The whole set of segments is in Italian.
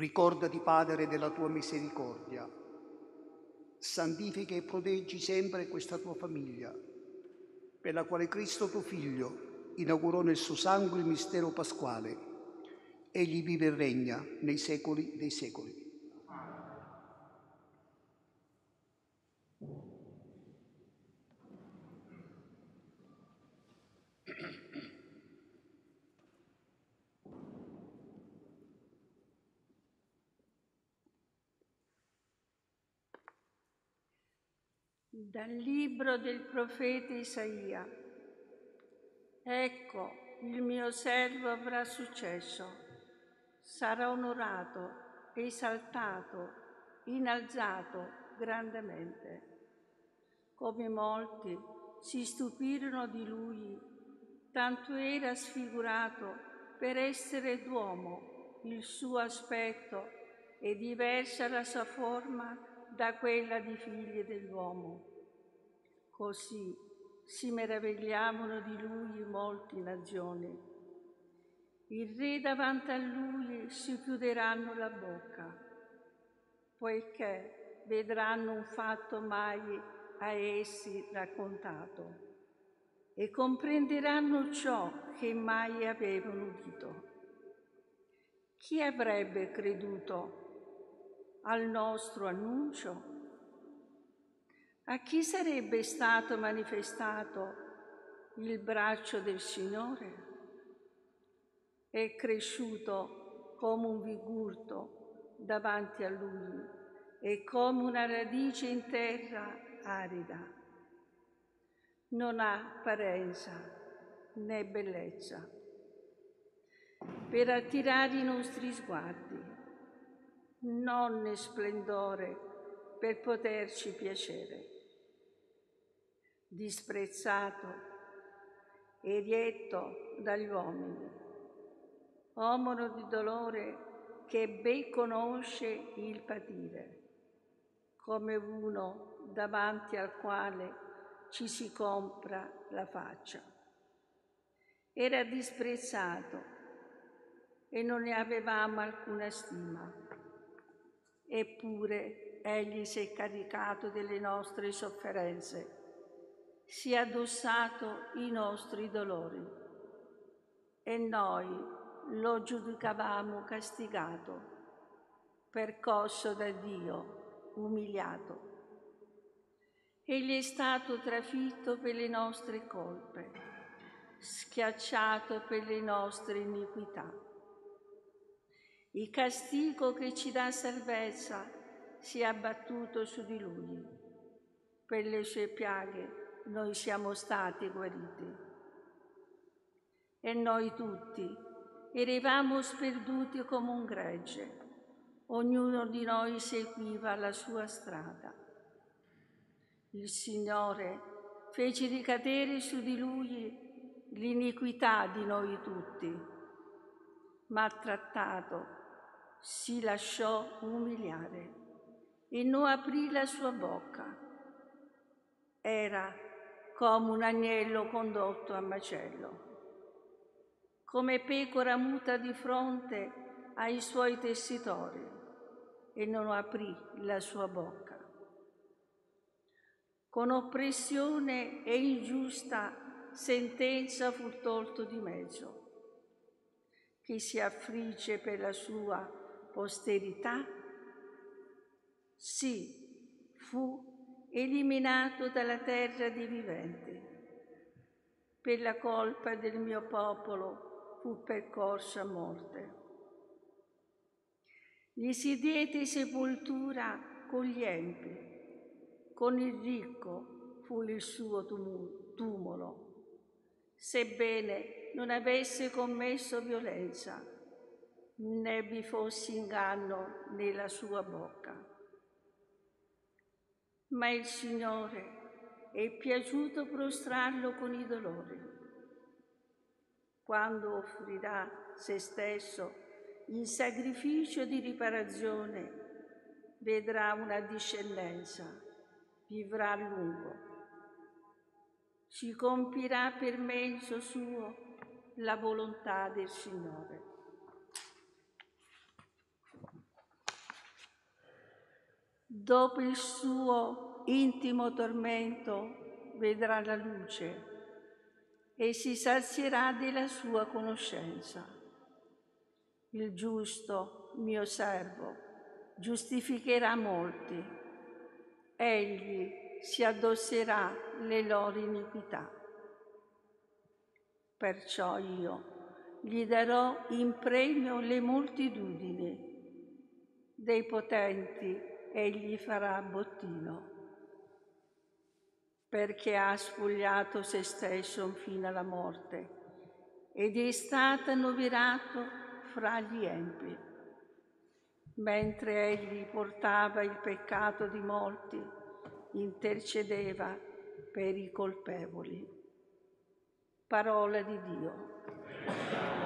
Ricordati, Padre, della tua misericordia. Santifica e proteggi sempre questa tua famiglia, per la quale Cristo tuo Figlio inaugurò nel suo sangue il mistero pasquale. Egli vive e regna nei secoli dei secoli. Dal libro del profeta Isaia. Ecco, il mio servo avrà successo, sarà onorato, esaltato, innalzato grandemente. Come molti si stupirono di lui, tanto era sfigurato per essere d'uomo il suo aspetto e diversa la sua forma da quella di figli dell'uomo. Così si meravigliavano di lui molti nazioni. Il re davanti a lui si chiuderanno la bocca, poiché vedranno un fatto mai a essi raccontato e comprenderanno ciò che mai avevano udito. Chi avrebbe creduto al nostro annuncio? A chi sarebbe stato manifestato il braccio del Signore? È cresciuto come un vigurto davanti a lui e come una radice in terra arida. Non ha apparenza né bellezza per attirare i nostri sguardi, non né splendore per poterci piacere disprezzato e rietto dagli uomini, uomo di dolore che ben conosce il patire, come uno davanti al quale ci si compra la faccia. Era disprezzato e non ne avevamo alcuna stima, eppure egli si è caricato delle nostre sofferenze si è addossato i nostri dolori e noi lo giudicavamo castigato, percosso da Dio, umiliato. Egli è stato trafitto per le nostre colpe, schiacciato per le nostre iniquità. Il castigo che ci dà salvezza si è abbattuto su di lui. Per le sue piaghe noi siamo stati guariti. E noi tutti eravamo sperduti come un gregge, ognuno di noi seguiva la sua strada. Il Signore fece ricadere su di lui l'iniquità di noi tutti, maltrattato, si lasciò umiliare e non aprì la sua bocca. Era come un agnello condotto a macello, come pecora muta di fronte ai suoi tessitori e non aprì la sua bocca. Con oppressione e ingiusta sentenza fu tolto di mezzo. Chi si affligge per la sua posterità? Sì, fu eliminato dalla terra dei viventi. Per la colpa del mio popolo fu percorso a morte. Gli si diede sepoltura con gli empi, con il ricco fu il suo tumulo, sebbene non avesse commesso violenza, né vi fosse inganno nella sua bocca ma il Signore è piaciuto prostrarlo con i dolori. Quando offrirà se stesso in sacrificio di riparazione, vedrà una discendenza, vivrà a lungo. Si compirà per mezzo suo la volontà del Signore. Dopo il suo intimo tormento vedrà la luce e si sazierà della sua conoscenza. Il giusto, mio servo, giustificherà molti. Egli si addosserà le loro iniquità. Perciò io gli darò in premio le moltitudini. Dei potenti egli farà bottino, perché ha spogliato se stesso fino alla morte ed è stato annoverato fra gli empi. Mentre egli portava il peccato di molti, intercedeva per i colpevoli. Parola di Dio.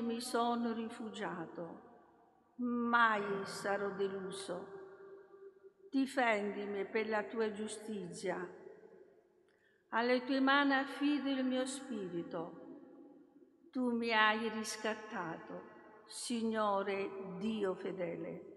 Mi sono rifugiato, mai sarò deluso. Difendimi per la tua giustizia. Alle tue mani affido il mio spirito. Tu mi hai riscattato, Signore Dio fedele.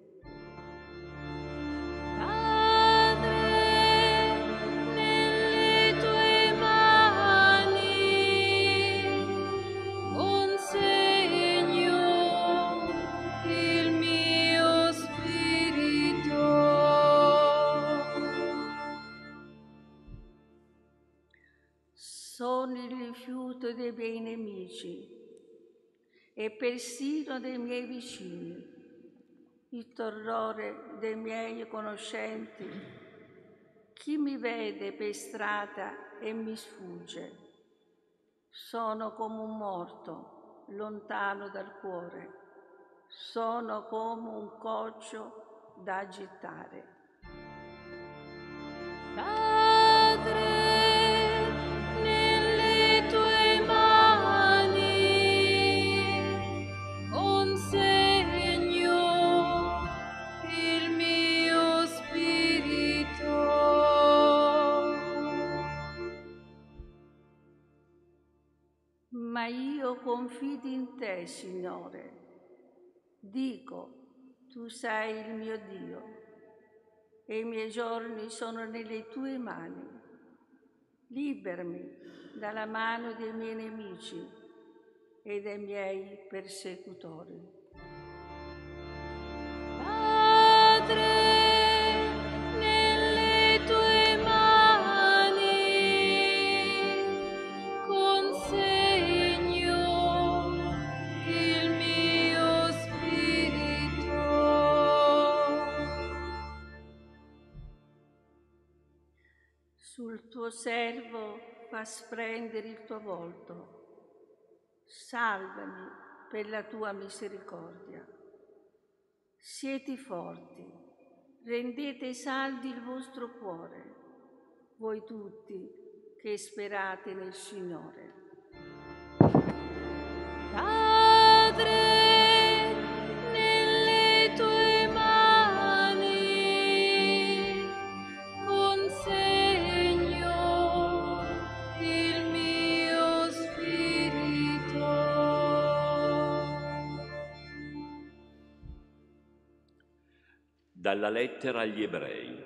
Dei miei nemici e persino dei miei vicini, il terrore dei miei conoscenti. Chi mi vede per strada e mi sfugge, sono come un morto lontano dal cuore, sono come un coccio da gettare. Padre, confidi in te, Signore. Dico, tu sei il mio Dio e i miei giorni sono nelle tue mani. Liberami dalla mano dei miei nemici e dei miei persecutori. Servo fa splendere il tuo volto. Salvami per la tua misericordia. Siete forti, rendete saldi il vostro cuore, voi tutti che sperate nel Signore. Dalla lettera agli ebrei.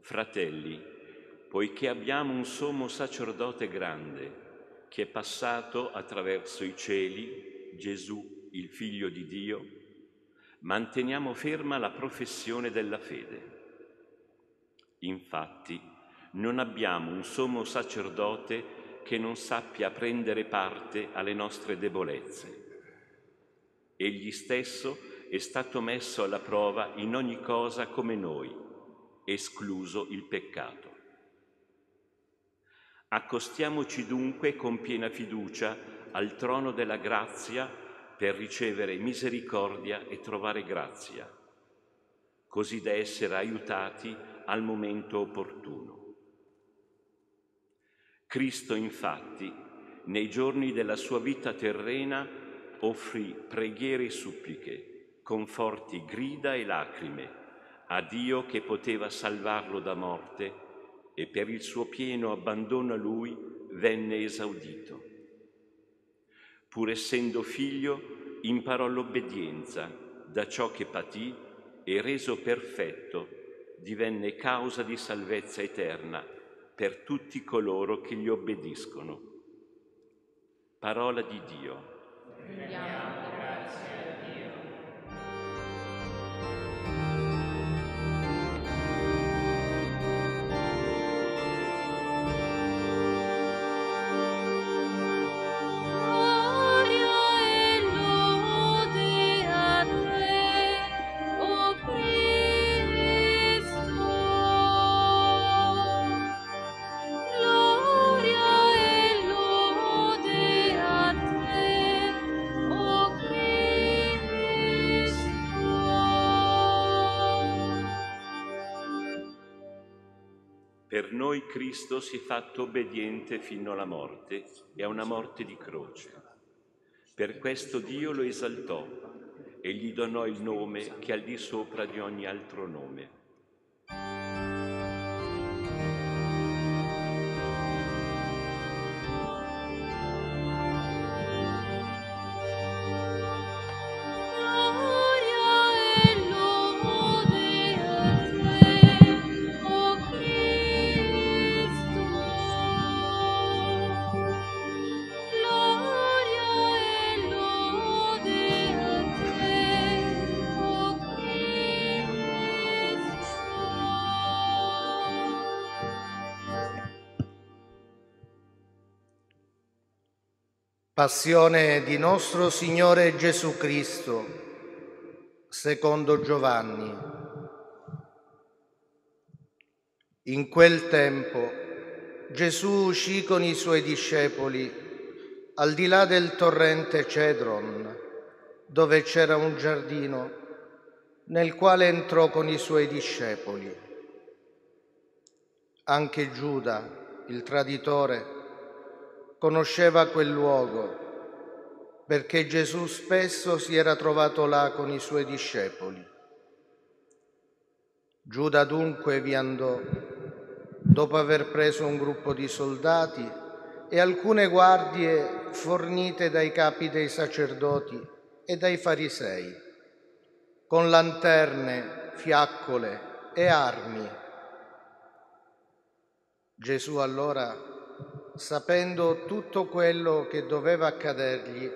Fratelli, poiché abbiamo un sommo sacerdote grande che è passato attraverso i cieli, Gesù, il Figlio di Dio, manteniamo ferma la professione della fede. Infatti, non abbiamo un sommo sacerdote che non sappia prendere parte alle nostre debolezze. Egli stesso è stato messo alla prova in ogni cosa come noi, escluso il peccato. Accostiamoci dunque con piena fiducia al trono della grazia per ricevere misericordia e trovare grazia, così da essere aiutati al momento opportuno. Cristo infatti, nei giorni della sua vita terrena, offrì preghiere e suppliche, con forti grida e lacrime, a Dio che poteva salvarlo da morte e per il suo pieno abbandono a Lui venne esaudito. Pur essendo figlio, imparò l'obbedienza, da ciò che patì e reso perfetto, divenne causa di salvezza eterna per tutti coloro che gli obbediscono. Parola di Dio. Rendiamo Per noi Cristo si è fatto obbediente fino alla morte e a una morte di croce. Per questo Dio lo esaltò e gli donò il nome che è al di sopra di ogni altro nome Passione di nostro Signore Gesù Cristo, secondo Giovanni. In quel tempo Gesù uscì con i suoi discepoli al di là del torrente Cedron, dove c'era un giardino, nel quale entrò con i suoi discepoli. Anche Giuda, il traditore, conosceva quel luogo perché Gesù spesso si era trovato là con i suoi discepoli. Giuda dunque vi andò dopo aver preso un gruppo di soldati e alcune guardie fornite dai capi dei sacerdoti e dai farisei, con lanterne, fiaccole e armi. Gesù allora sapendo tutto quello che doveva accadergli,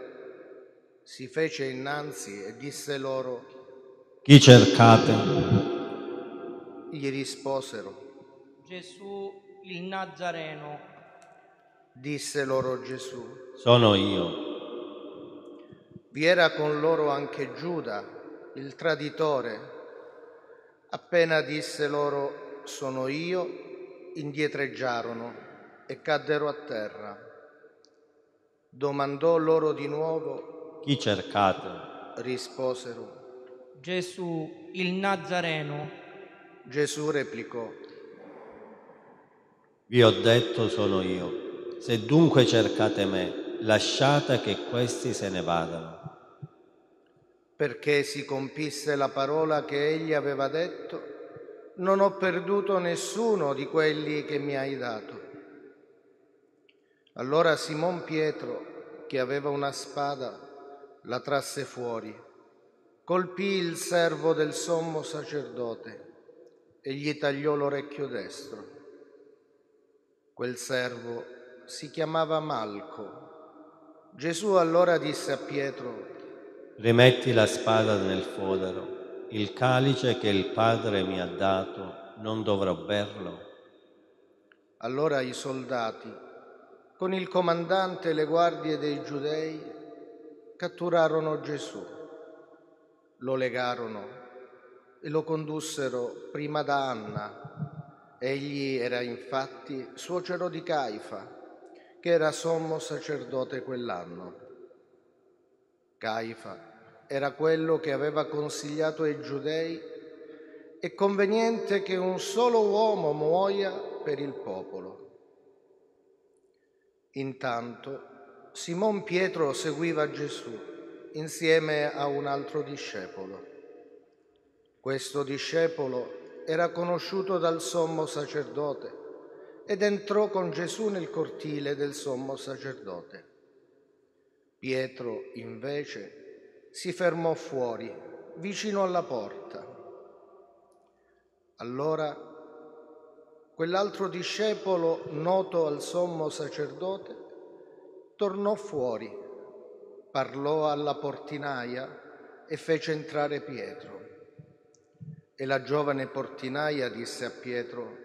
si fece innanzi e disse loro, Chi cercate? Gli risposero, Gesù il Nazareno. Disse loro Gesù, Sono io. Vi era con loro anche Giuda, il traditore. Appena disse loro, Sono io, indietreggiarono e caddero a terra. Domandò loro di nuovo. Chi cercate? Risposero. Gesù, il Nazareno. Gesù replicò. Vi ho detto sono io. Se dunque cercate me, lasciate che questi se ne vadano. Perché si compisse la parola che egli aveva detto, non ho perduto nessuno di quelli che mi hai dato. Allora Simon Pietro, che aveva una spada, la trasse fuori, colpì il servo del sommo sacerdote e gli tagliò l'orecchio destro. Quel servo si chiamava Malco. Gesù allora disse a Pietro, Rimetti la spada nel fodero, il calice che il Padre mi ha dato, non dovrò berlo? Allora i soldati, con il comandante e le guardie dei giudei, catturarono Gesù, lo legarono e lo condussero prima da Anna. Egli era infatti suocero di Caifa, che era sommo sacerdote quell'anno. Caifa era quello che aveva consigliato ai giudei è conveniente che un solo uomo muoia per il popolo. Intanto Simon Pietro seguiva Gesù insieme a un altro discepolo. Questo discepolo era conosciuto dal sommo sacerdote ed entrò con Gesù nel cortile del sommo sacerdote. Pietro invece si fermò fuori, vicino alla porta. Allora quell'altro discepolo, noto al sommo sacerdote, tornò fuori, parlò alla portinaia e fece entrare Pietro. E la giovane portinaia disse a Pietro,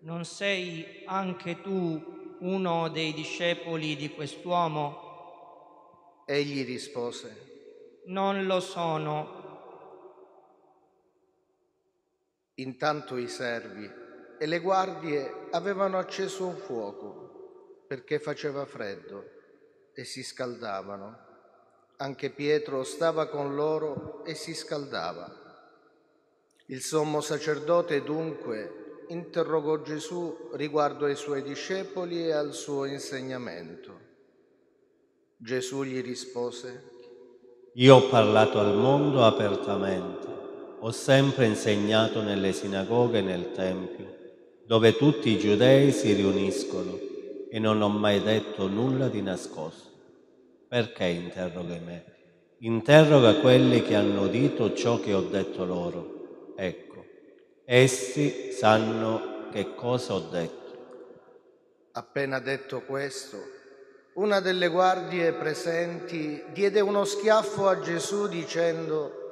Non sei anche tu uno dei discepoli di quest'uomo? Egli rispose, Non lo sono. Intanto i servi e le guardie avevano acceso un fuoco perché faceva freddo e si scaldavano. Anche Pietro stava con loro e si scaldava. Il sommo sacerdote dunque interrogò Gesù riguardo ai suoi discepoli e al suo insegnamento. Gesù gli rispose, Io ho parlato al mondo apertamente ho sempre insegnato nelle sinagoghe e nel Tempio, dove tutti i giudei si riuniscono, e non ho mai detto nulla di nascosto. Perché interroga me? Interroga quelli che hanno udito ciò che ho detto loro. Ecco, essi sanno che cosa ho detto. Appena detto questo, una delle guardie presenti diede uno schiaffo a Gesù dicendo,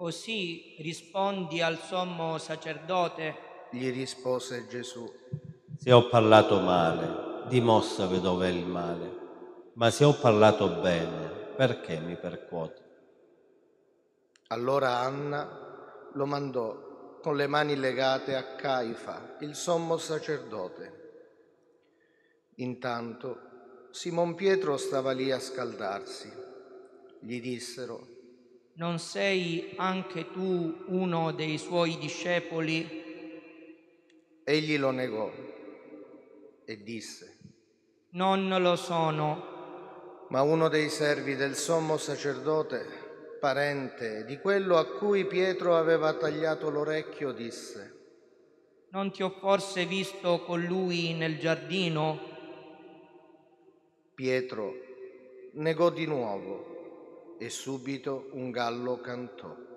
Così rispondi al sommo sacerdote? Gli rispose Gesù. Se ho parlato male, dimostrami dove è il male, ma se ho parlato bene, perché mi percuoti? Allora Anna lo mandò con le mani legate a Caifa, il sommo sacerdote. Intanto Simon Pietro stava lì a scaldarsi. Gli dissero, non sei anche tu uno dei suoi discepoli? Egli lo negò e disse, Non lo sono. Ma uno dei servi del sommo sacerdote, parente di quello a cui Pietro aveva tagliato l'orecchio, disse, Non ti ho forse visto con lui nel giardino? Pietro negò di nuovo e subito un gallo cantò.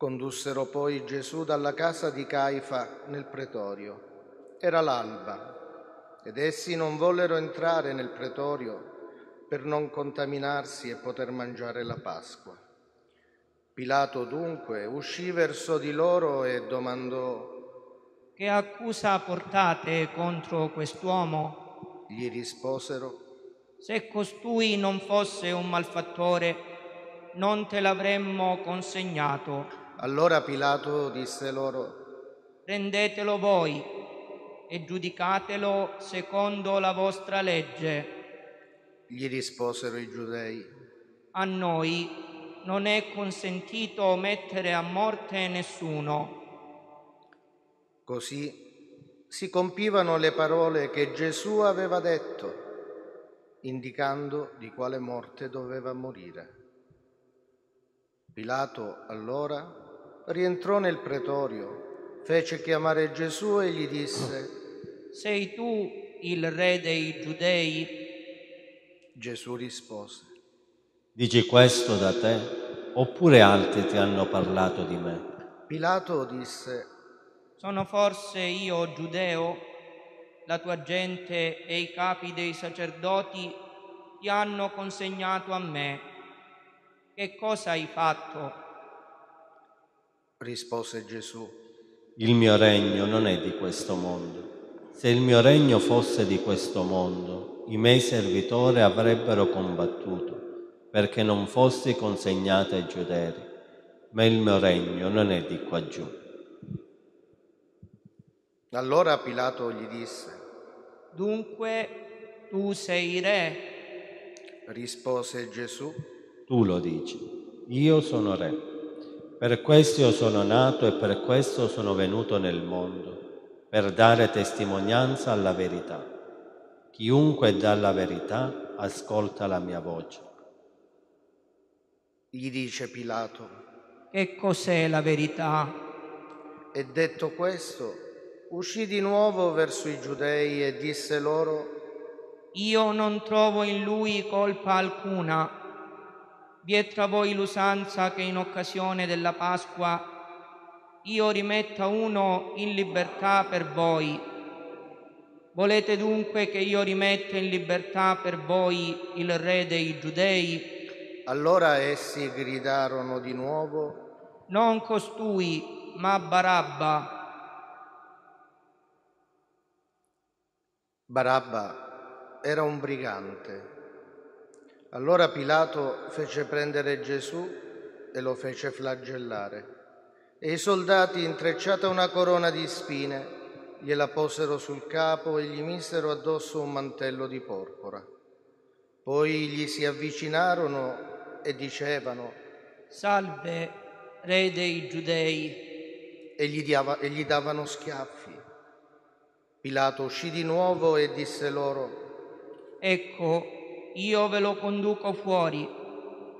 Condussero poi Gesù dalla casa di Caifa nel pretorio. Era l'alba ed essi non vollero entrare nel pretorio per non contaminarsi e poter mangiare la Pasqua. Pilato dunque uscì verso di loro e domandò Che accusa portate contro quest'uomo? Gli risposero se costui non fosse un malfattore, non te l'avremmo consegnato. Allora Pilato disse loro, Prendetelo voi e giudicatelo secondo la vostra legge. Gli risposero i giudei, A noi non è consentito mettere a morte nessuno. Così si compivano le parole che Gesù aveva detto indicando di quale morte doveva morire. Pilato allora rientrò nel pretorio, fece chiamare Gesù e gli disse, Sei tu il re dei giudei? Gesù rispose, Dici questo da te oppure altri ti hanno parlato di me? Pilato disse, Sono forse io giudeo? la tua gente e i capi dei sacerdoti ti hanno consegnato a me. Che cosa hai fatto? Rispose Gesù. Il mio regno non è di questo mondo. Se il mio regno fosse di questo mondo, i miei servitori avrebbero combattuto perché non fossi consegnata ai giudei, ma il mio regno non è di qua giù. Allora Pilato gli disse, Dunque tu sei re? rispose Gesù, Tu lo dici, io sono re. Per questo sono nato e per questo sono venuto nel mondo, per dare testimonianza alla verità. Chiunque dà la verità ascolta la mia voce. gli dice Pilato, Che cos'è la verità? e detto questo, uscì di nuovo verso i giudei e disse loro, Io non trovo in lui colpa alcuna. Vi tra voi l'usanza che in occasione della Pasqua io rimetta uno in libertà per voi. Volete dunque che io rimetta in libertà per voi il re dei giudei? allora essi gridarono di nuovo, Non costui, ma Barabba. Barabba era un brigante. Allora Pilato fece prendere Gesù e lo fece flagellare. E i soldati, intrecciata una corona di spine, gliela posero sul capo e gli misero addosso un mantello di porpora. Poi gli si avvicinarono e dicevano, Salve, re dei giudei. e gli, diava- e gli davano schiaffi. Pilato uscì di nuovo e disse loro, Ecco, io ve lo conduco fuori,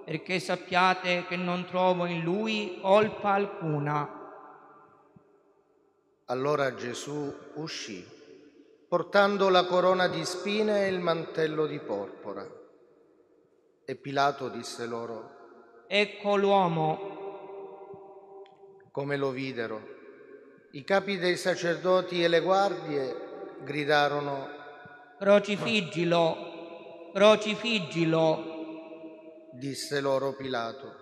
perché sappiate che non trovo in lui colpa alcuna. Allora Gesù uscì, portando la corona di spine e il mantello di porpora. E Pilato disse loro, Ecco l'uomo. come lo videro, i capi dei sacerdoti e le guardie gridarono, Crocifiggilo, crocifiggilo, disse loro Pilato.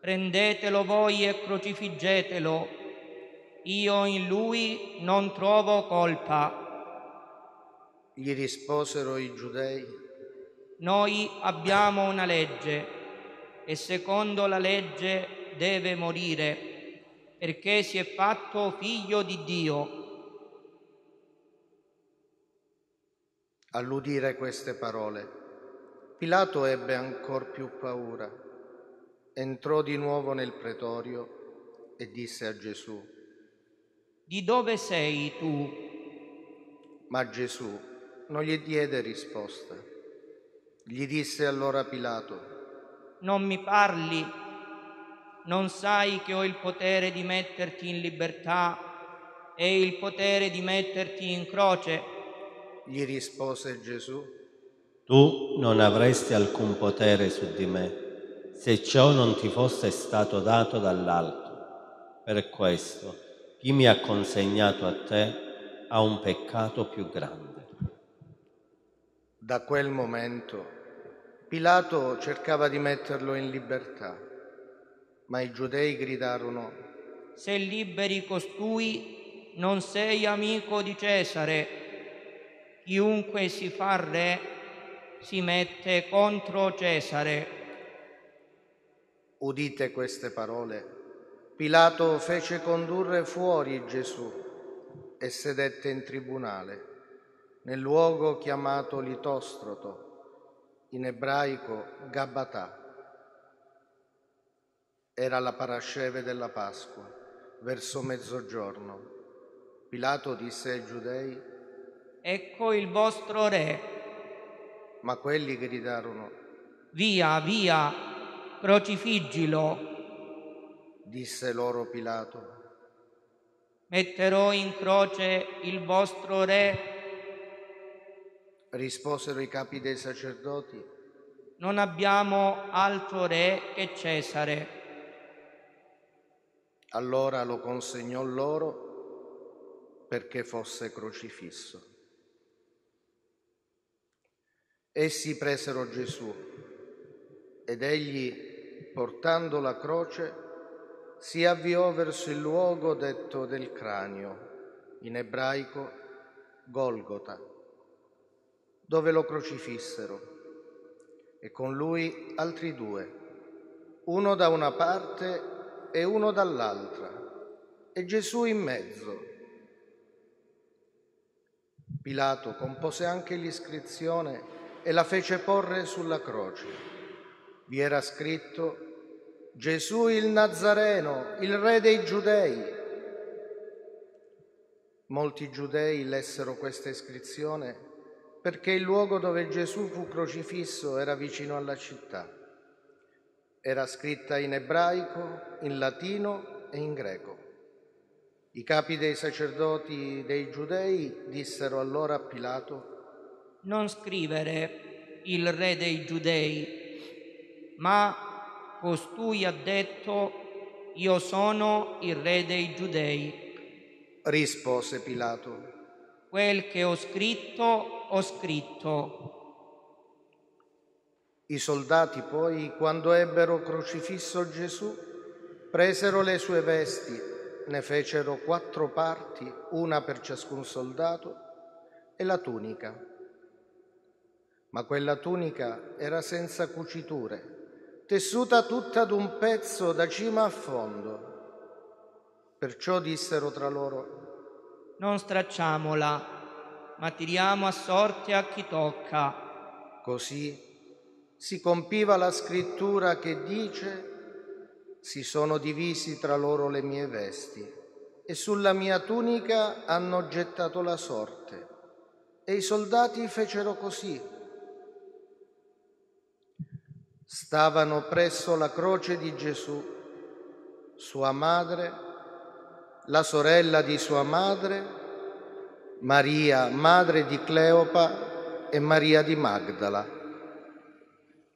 prendetelo voi e crocifiggetelo. Io in lui non trovo colpa. Gli risposero i giudei, Noi abbiamo una legge e secondo la legge deve morire perché si è fatto figlio di Dio. All'udire queste parole, Pilato ebbe ancor più paura, entrò di nuovo nel pretorio e disse a Gesù, Di dove sei tu? ma Gesù non gli diede risposta. Gli disse allora Pilato, Non mi parli? Non sai che ho il potere di metterti in libertà e il potere di metterti in croce? Gli rispose Gesù, Tu non avresti alcun potere su di me se ciò non ti fosse stato dato dall'alto. Per questo, chi mi ha consegnato a te ha un peccato più grande. Da quel momento Pilato cercava di metterlo in libertà, ma i giudei gridarono, Se liberi costui, non sei amico di Cesare. Chiunque si fa re si mette contro Cesare. udite queste parole, Pilato fece condurre fuori Gesù e sedette in tribunale, nel luogo chiamato Litostroto, in ebraico Gabbatà. Era la parasceve della Pasqua, verso mezzogiorno. Pilato disse ai giudei, Ecco il vostro re. ma quelli gridarono, Via, via, crocifiggilo. disse loro Pilato, Metterò in croce il vostro re. risposero i capi dei sacerdoti, Non abbiamo altro re che Cesare. allora lo consegnò loro perché fosse crocifisso. Essi presero Gesù ed egli, portando la croce, si avviò verso il luogo detto del cranio, in ebraico Golgota, dove lo crocifissero, e con lui altri due, uno da una parte e uno dall'altra, e Gesù in mezzo. Pilato compose anche l'iscrizione e la fece porre sulla croce. Vi era scritto Gesù il Nazareno, il re dei giudei. Molti giudei lessero questa iscrizione perché il luogo dove Gesù fu crocifisso era vicino alla città. Era scritta in ebraico, in latino e in greco. I capi dei sacerdoti dei giudei dissero allora a Pilato, non scrivere il re dei giudei, ma costui ha detto, io sono il re dei giudei. Rispose Pilato, quel che ho scritto, ho scritto. I soldati poi, quando ebbero crocifisso Gesù, presero le sue vesti, ne fecero quattro parti, una per ciascun soldato, e la tunica. Ma quella tunica era senza cuciture tessuta tutta d'un pezzo da cima a fondo. Perciò dissero tra loro, non stracciamola, ma tiriamo a sorte a chi tocca. Così si compiva la scrittura che dice, si sono divisi tra loro le mie vesti e sulla mia tunica hanno gettato la sorte. E i soldati fecero così stavano presso la croce di Gesù, sua madre, la sorella di sua madre, Maria, madre di Cleopa e Maria di Magdala.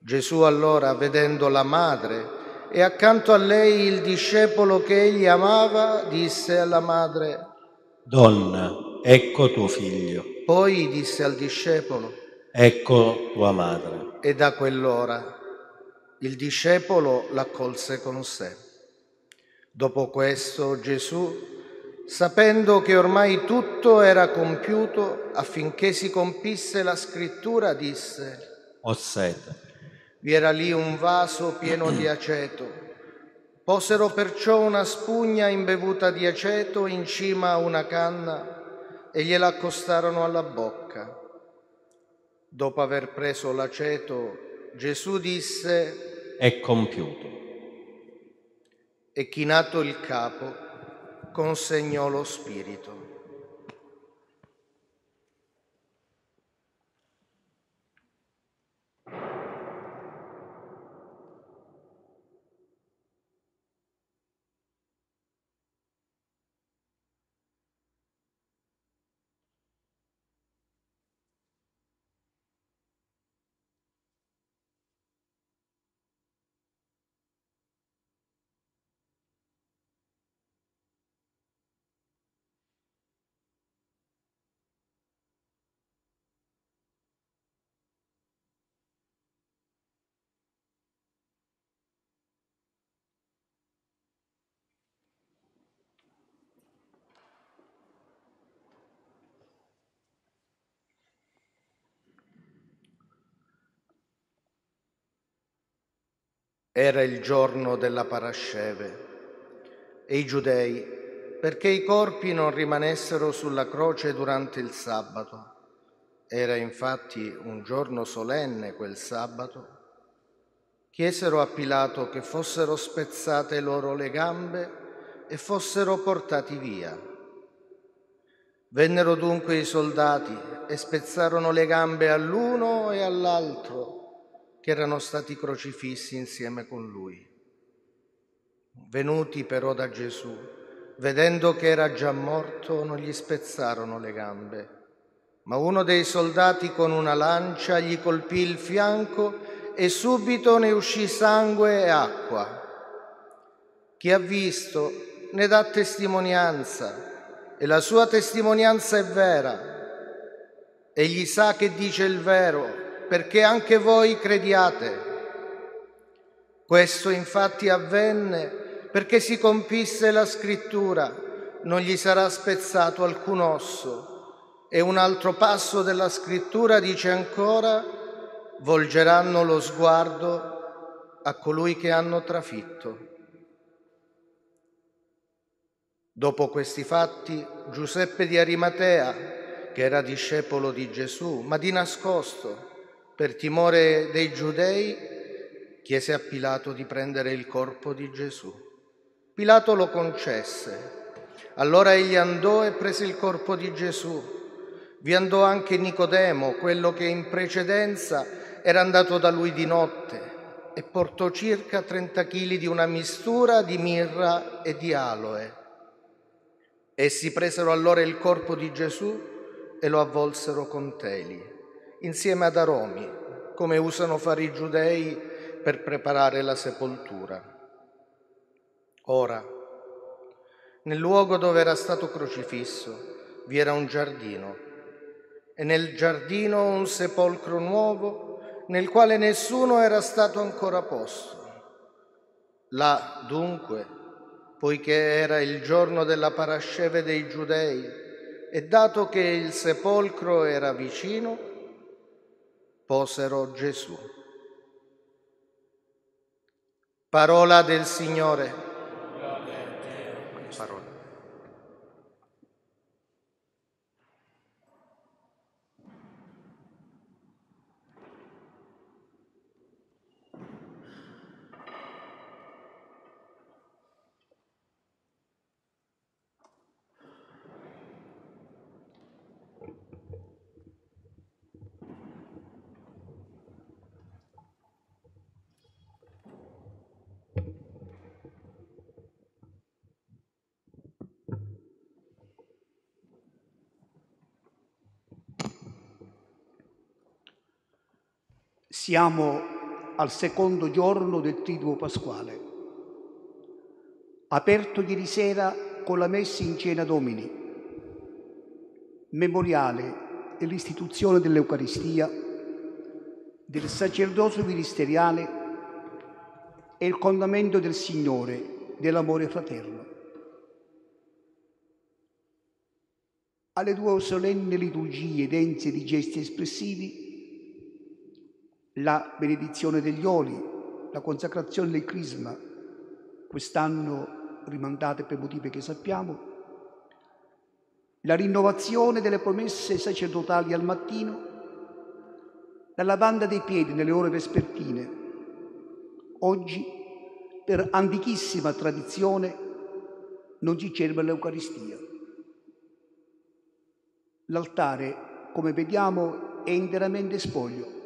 Gesù allora, vedendo la madre e accanto a lei il discepolo che egli amava, disse alla madre, Donna, ecco tuo figlio. Poi disse al discepolo, Ecco tua madre. E da quell'ora il discepolo l'accolse con sé. Dopo questo Gesù, sapendo che ormai tutto era compiuto affinché si compisse la scrittura, disse, Ho sete. Vi era lì un vaso pieno di aceto. Posero perciò una spugna imbevuta di aceto in cima a una canna e gliela accostarono alla bocca. Dopo aver preso l'aceto, Gesù disse, è compiuto. E chinato il capo, consegnò lo spirito. Era il giorno della Parasceve. E i giudei, perché i corpi non rimanessero sulla croce durante il sabato, era infatti un giorno solenne quel sabato, chiesero a Pilato che fossero spezzate loro le gambe e fossero portati via. Vennero dunque i soldati e spezzarono le gambe all'uno e all'altro che erano stati crocifissi insieme con lui. Venuti però da Gesù, vedendo che era già morto, non gli spezzarono le gambe, ma uno dei soldati con una lancia gli colpì il fianco e subito ne uscì sangue e acqua. Chi ha visto ne dà testimonianza e la sua testimonianza è vera. Egli sa che dice il vero perché anche voi crediate. Questo infatti avvenne perché si compisse la scrittura, non gli sarà spezzato alcun osso. E un altro passo della scrittura dice ancora, volgeranno lo sguardo a colui che hanno trafitto. Dopo questi fatti, Giuseppe di Arimatea, che era discepolo di Gesù, ma di nascosto, per timore dei giudei, chiese a Pilato di prendere il corpo di Gesù. Pilato lo concesse. Allora egli andò e prese il corpo di Gesù. Vi andò anche Nicodemo, quello che in precedenza era andato da lui di notte, e portò circa 30 chili di una mistura di mirra e di aloe. Essi presero allora il corpo di Gesù e lo avvolsero con teli, insieme ad aromi, come usano fare i giudei per preparare la sepoltura. Ora, nel luogo dove era stato crocifisso vi era un giardino e nel giardino un sepolcro nuovo nel quale nessuno era stato ancora posto. Là dunque poiché era il giorno della parasceve dei giudei e dato che il sepolcro era vicino, posero Gesù. Parola del Signore. Siamo al secondo giorno del Triduo Pasquale, aperto ieri sera con la messa in cena Domini, memoriale dell'istituzione dell'Eucaristia, del sacerdozio ministeriale e il condamento del Signore dell'amore fraterno. Alle due solenni liturgie dense di gesti espressivi la benedizione degli oli, la consacrazione del crisma, quest'anno rimandate per motivi che sappiamo, la rinnovazione delle promesse sacerdotali al mattino, la lavanda dei piedi nelle ore vespertine. Oggi, per antichissima tradizione, non si celebra l'Eucaristia. L'altare, come vediamo, è interamente spoglio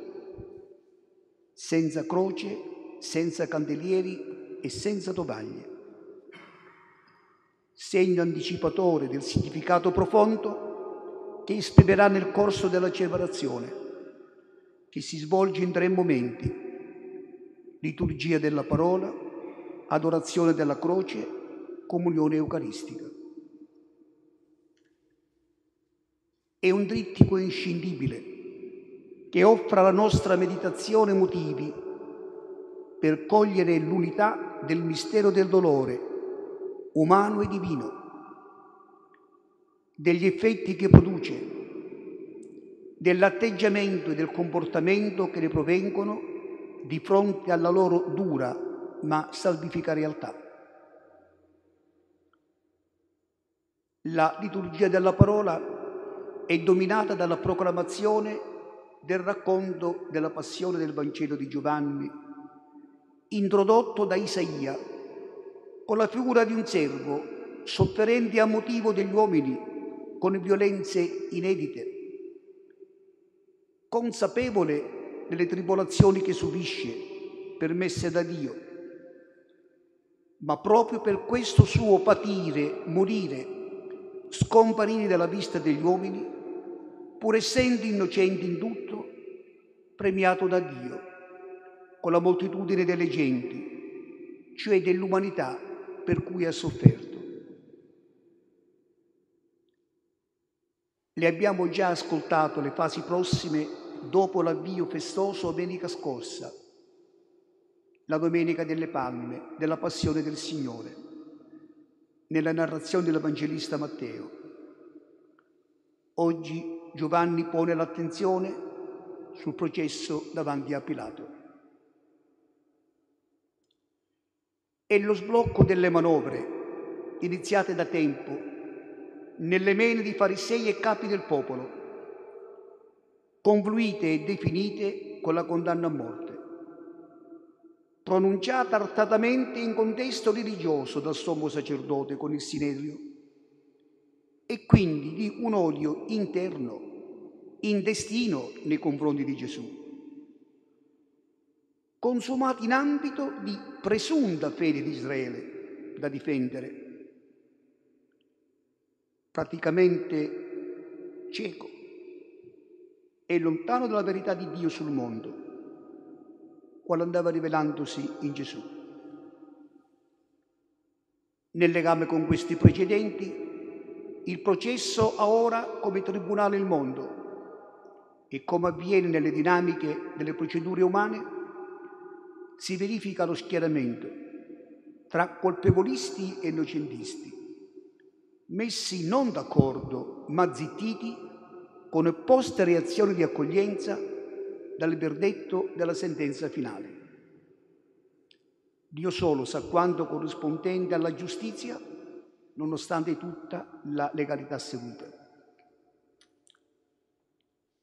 senza croce, senza candelieri e senza tovaglie. Segno anticipatore del significato profondo che esprimerà nel corso della celebrazione, che si svolge in tre momenti, liturgia della parola, adorazione della croce, comunione eucaristica. È un trittico inscindibile che offra alla nostra meditazione motivi per cogliere l'unità del mistero del dolore, umano e divino, degli effetti che produce, dell'atteggiamento e del comportamento che ne provengono di fronte alla loro dura ma salvifica realtà. La liturgia della parola è dominata dalla proclamazione del racconto della passione del Vangelo di Giovanni, introdotto da Isaia, con la figura di un servo sofferente a motivo degli uomini, con violenze inedite, consapevole delle tribolazioni che subisce, permesse da Dio, ma proprio per questo suo patire, morire, scomparire dalla vista degli uomini, pur essendo innocente in tutto, premiato da Dio, con la moltitudine delle genti, cioè dell'umanità per cui ha sofferto. Le abbiamo già ascoltato le fasi prossime dopo l'avvio festoso domenica scorsa. la Domenica delle Palme della Passione del Signore, nella narrazione dell'Evangelista Matteo. Oggi Giovanni pone l'attenzione sul processo davanti a Pilato. È lo sblocco delle manovre iniziate da tempo nelle mene di farisei e capi del popolo, confluite e definite con la condanna a morte pronunciata artatamente in contesto religioso dal sommo sacerdote con il Sinedrio, e quindi di un odio interno, intestino nei confronti di Gesù, consumati in ambito di presunta fede di Israele da difendere, praticamente cieco e lontano dalla verità di Dio sul mondo quale andava rivelandosi in Gesù. Nel legame con questi precedenti, il processo ha ora come tribunale il mondo e come avviene nelle dinamiche delle procedure umane, si verifica lo schieramento tra colpevolisti e innocentisti, messi non d'accordo ma zittiti con opposte reazioni di accoglienza dal verdetto della sentenza finale. Dio solo sa quanto corrispondente alla giustizia, nonostante tutta la legalità seguita.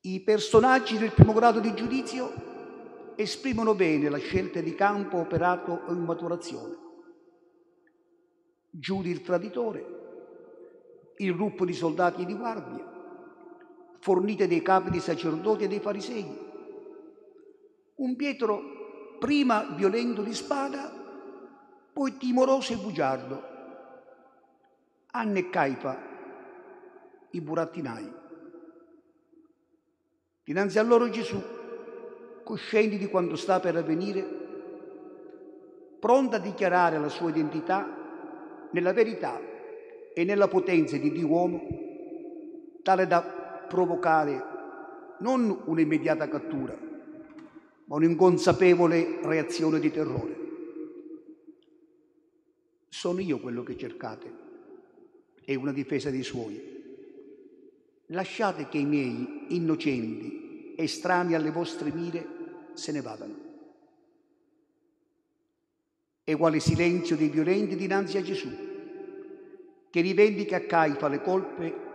I personaggi del primo grado di giudizio esprimono bene la scelta di campo operato in maturazione. Giudi il traditore, il gruppo di soldati di guardia, fornite dei capi dei sacerdoti e dei farisei, un Pietro prima violento di spada, poi timoroso e bugiardo. Anne Caifa, i burattinai. Dinanzi a loro Gesù, coscienti di quanto sta per avvenire, pronto a dichiarare la sua identità nella verità e nella potenza di Dio uomo, tale da provocare non un'immediata cattura, ma un'inconsapevole reazione di terrore. Sono io quello che cercate, è una difesa dei suoi. Lasciate che i miei innocenti, estranei alle vostre mire, se ne vadano. E quale silenzio dei violenti dinanzi a Gesù, che rivendica a Caifa le colpe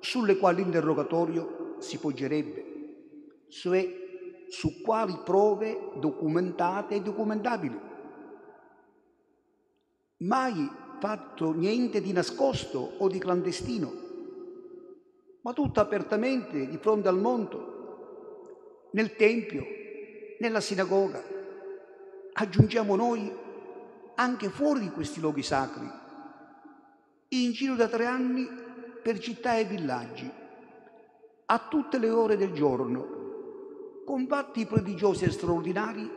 sulle quali l'interrogatorio si poggerebbe, cioè su quali prove documentate e documentabili. Mai fatto niente di nascosto o di clandestino, ma tutto apertamente di fronte al mondo, nel Tempio, nella sinagoga. Aggiungiamo noi anche fuori di questi luoghi sacri, in giro da tre anni per città e villaggi, a tutte le ore del giorno, con fatti prodigiosi e straordinari,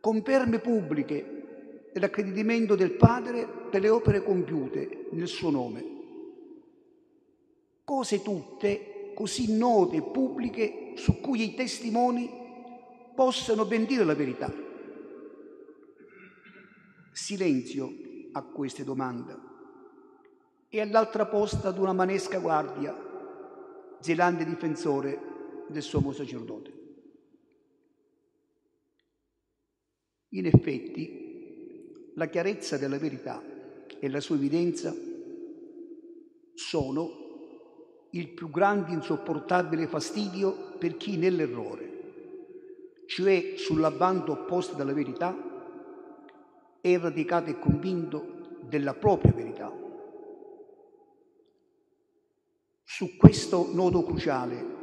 conferme pubbliche dell'accreditamento del Padre per le opere compiute nel suo nome. Cose tutte così note e pubbliche su cui i testimoni possano ben dire la verità. Silenzio a queste domande e all'altra posta ad una manesca guardia, zelante difensore del sommo sacerdote. In effetti, la chiarezza della verità e la sua evidenza sono il più grande insopportabile fastidio per chi nell'errore, cioè sulla banda opposta della verità, è radicato e convinto della propria verità. Su questo nodo cruciale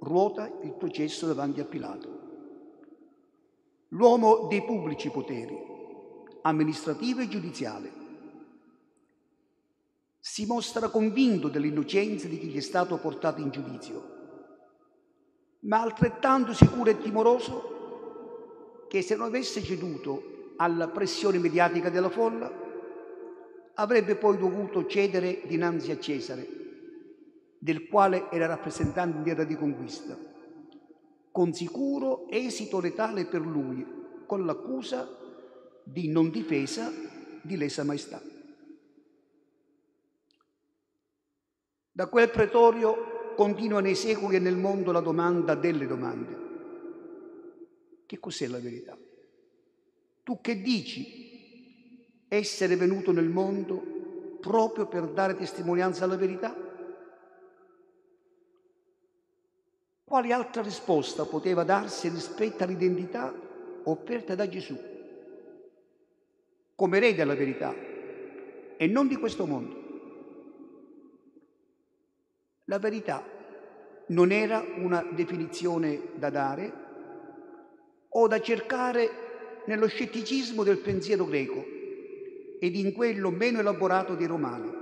ruota il processo davanti a Pilato. L'uomo dei pubblici poteri, amministrativo e giudiziale, si mostra convinto dell'innocenza di chi gli è stato portato in giudizio, ma altrettanto sicuro e timoroso che se non avesse ceduto alla pressione mediatica della folla, avrebbe poi dovuto cedere dinanzi a Cesare del quale era rappresentante in terra di conquista, con sicuro esito letale per lui, con l'accusa di non difesa di lesa maestà. Da quel pretorio continua nei secoli e nel mondo la domanda delle domande. Che cos'è la verità? Tu che dici essere venuto nel mondo proprio per dare testimonianza alla verità? Quale altra risposta poteva darsi rispetto all'identità offerta da Gesù? Come re della verità e non di questo mondo. La verità non era una definizione da dare o da cercare nello scetticismo del pensiero greco ed in quello meno elaborato dei romani.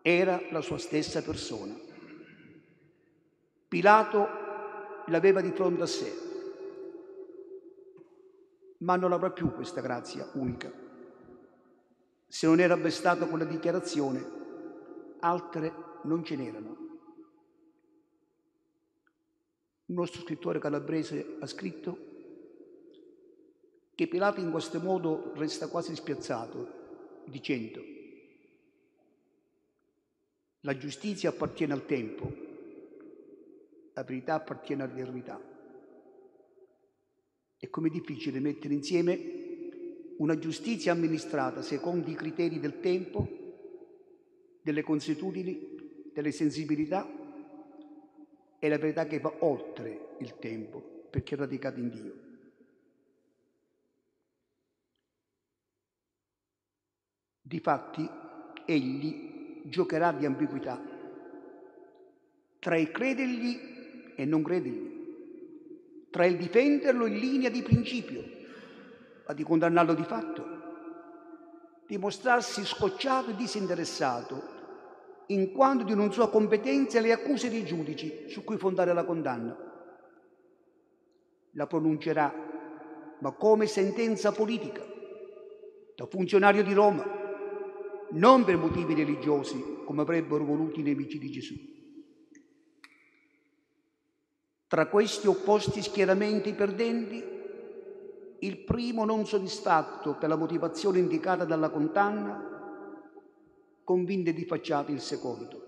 Era la sua stessa persona. Pilato l'aveva di fronte a sé, ma non avrà più questa grazia unica. Se non era bastata quella dichiarazione, altre non ce n'erano. Un nostro scrittore calabrese ha scritto che Pilato in questo modo resta quasi spiazzato, dicendo la giustizia appartiene al tempo, la verità appartiene all'eternità. E come difficile mettere insieme una giustizia amministrata secondo i criteri del tempo, delle consuetudini delle sensibilità è la verità che va oltre il tempo perché è radicata in Dio. Difatti, egli giocherà di ambiguità tra il credergli e non credergli, tra il difenderlo in linea di principio, ma di condannarlo di fatto, di mostrarsi scocciato e disinteressato in quanto di non sua competenza le accuse dei giudici su cui fondare la condanna. La pronuncerà, ma come sentenza politica, da funzionario di Roma, non per motivi religiosi come avrebbero voluto i nemici di Gesù. Tra questi opposti schieramenti perdenti, il primo non soddisfatto per la motivazione indicata dalla condanna convinte di facciata il secondo.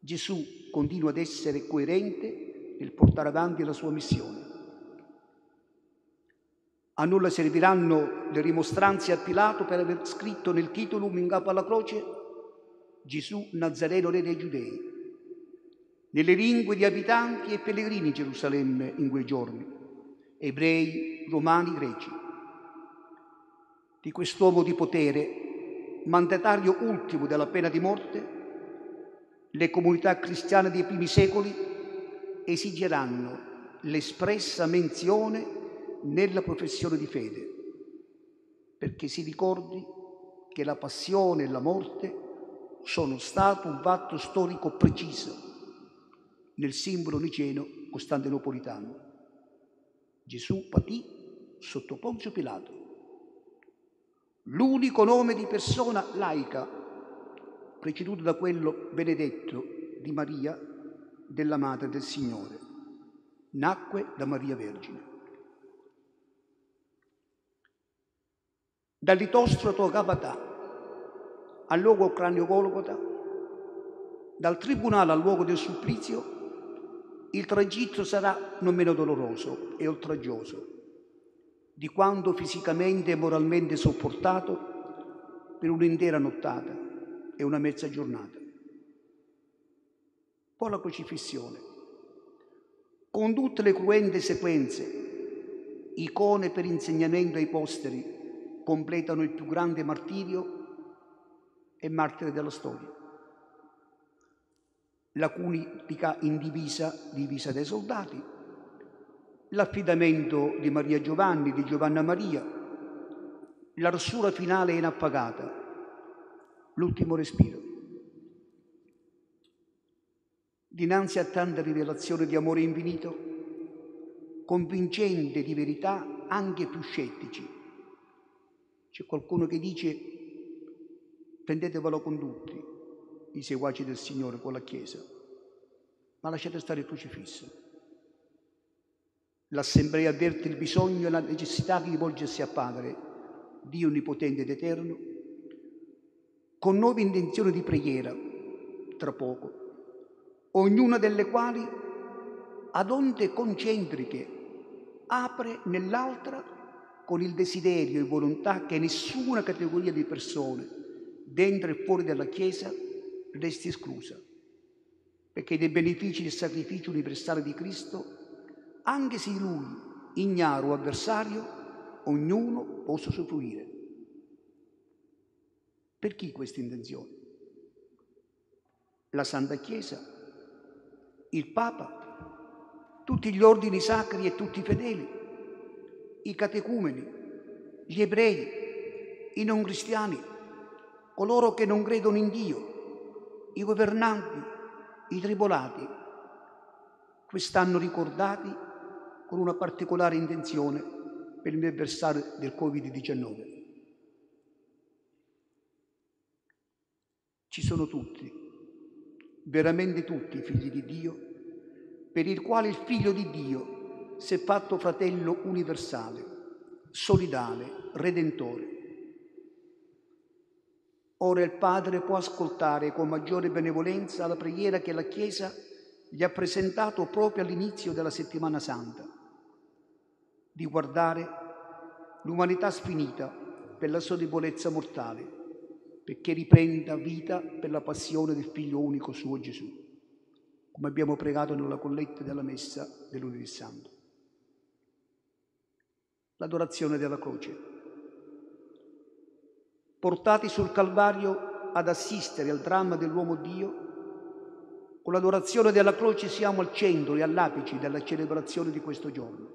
Gesù continua ad essere coerente nel portare avanti la sua missione. A nulla serviranno le rimostranze a Pilato per aver scritto nel titolo in capo alla croce Gesù Nazareno re dei Giudei, nelle lingue di abitanti e pellegrini in Gerusalemme in quei giorni, ebrei, romani, greci. Di quest'uomo di potere mandatario ultimo della pena di morte, le comunità cristiane dei primi secoli esigeranno l'espressa menzione nella professione di fede, perché si ricordi che la passione e la morte sono stato un fatto storico preciso nel simbolo niceno costantinopolitano. Gesù patì sotto Ponzio Pilato l'unico nome di persona laica, preceduto da quello benedetto di Maria, della Madre del Signore. Nacque da Maria Vergine. Dal litostro Togabatà al luogo cranio Golgota, dal tribunale al luogo del supplizio, il tragitto sarà non meno doloroso e oltraggioso di quanto fisicamente e moralmente sopportato per un'intera nottata e una mezza giornata. Poi la crocifissione, con tutte le cruente sequenze, icone per insegnamento ai posteri, completano il più grande martirio e martire della storia. La cunica in divisa, divisa dai soldati, l'affidamento di Maria Giovanni, di Giovanna Maria, la rossura finale inappagata, l'ultimo respiro. Dinanzi a tanta rivelazione di amore infinito, convincente di verità anche più scettici. C'è qualcuno che dice prendetevelo con tutti, i seguaci del Signore con la Chiesa, ma lasciate stare il crocifisso. L'Assemblea avverte il bisogno e la necessità di rivolgersi a Padre, Dio Onnipotente ed Eterno, con nuove intenzioni di preghiera, tra poco, ognuna delle quali ad onde concentriche apre nell'altra con il desiderio e volontà che nessuna categoria di persone, dentro e fuori dalla Chiesa, resti esclusa, perché dei benefici del sacrificio universale di Cristo anche se lui, ignaro avversario, ognuno possa usufruire. Per chi questa intenzione? La Santa Chiesa, il Papa, tutti gli ordini sacri e tutti i fedeli, i catecumeni, gli ebrei, i non cristiani, coloro che non credono in Dio, i governanti, i tribolati, quest'anno ricordati con una particolare intenzione per il mio avversario del Covid-19. Ci sono tutti, veramente tutti i figli di Dio, per il quale il figlio di Dio si è fatto fratello universale, solidale, redentore. Ora il Padre può ascoltare con maggiore benevolenza la preghiera che la Chiesa gli ha presentato proprio all'inizio della settimana santa di guardare l'umanità sfinita per la sua debolezza mortale, perché riprenda vita per la passione del Figlio unico suo Gesù, come abbiamo pregato nella colletta della messa del santo. L'adorazione della croce. Portati sul Calvario ad assistere al dramma dell'uomo Dio, con l'adorazione della croce siamo al centro e all'apice della celebrazione di questo giorno.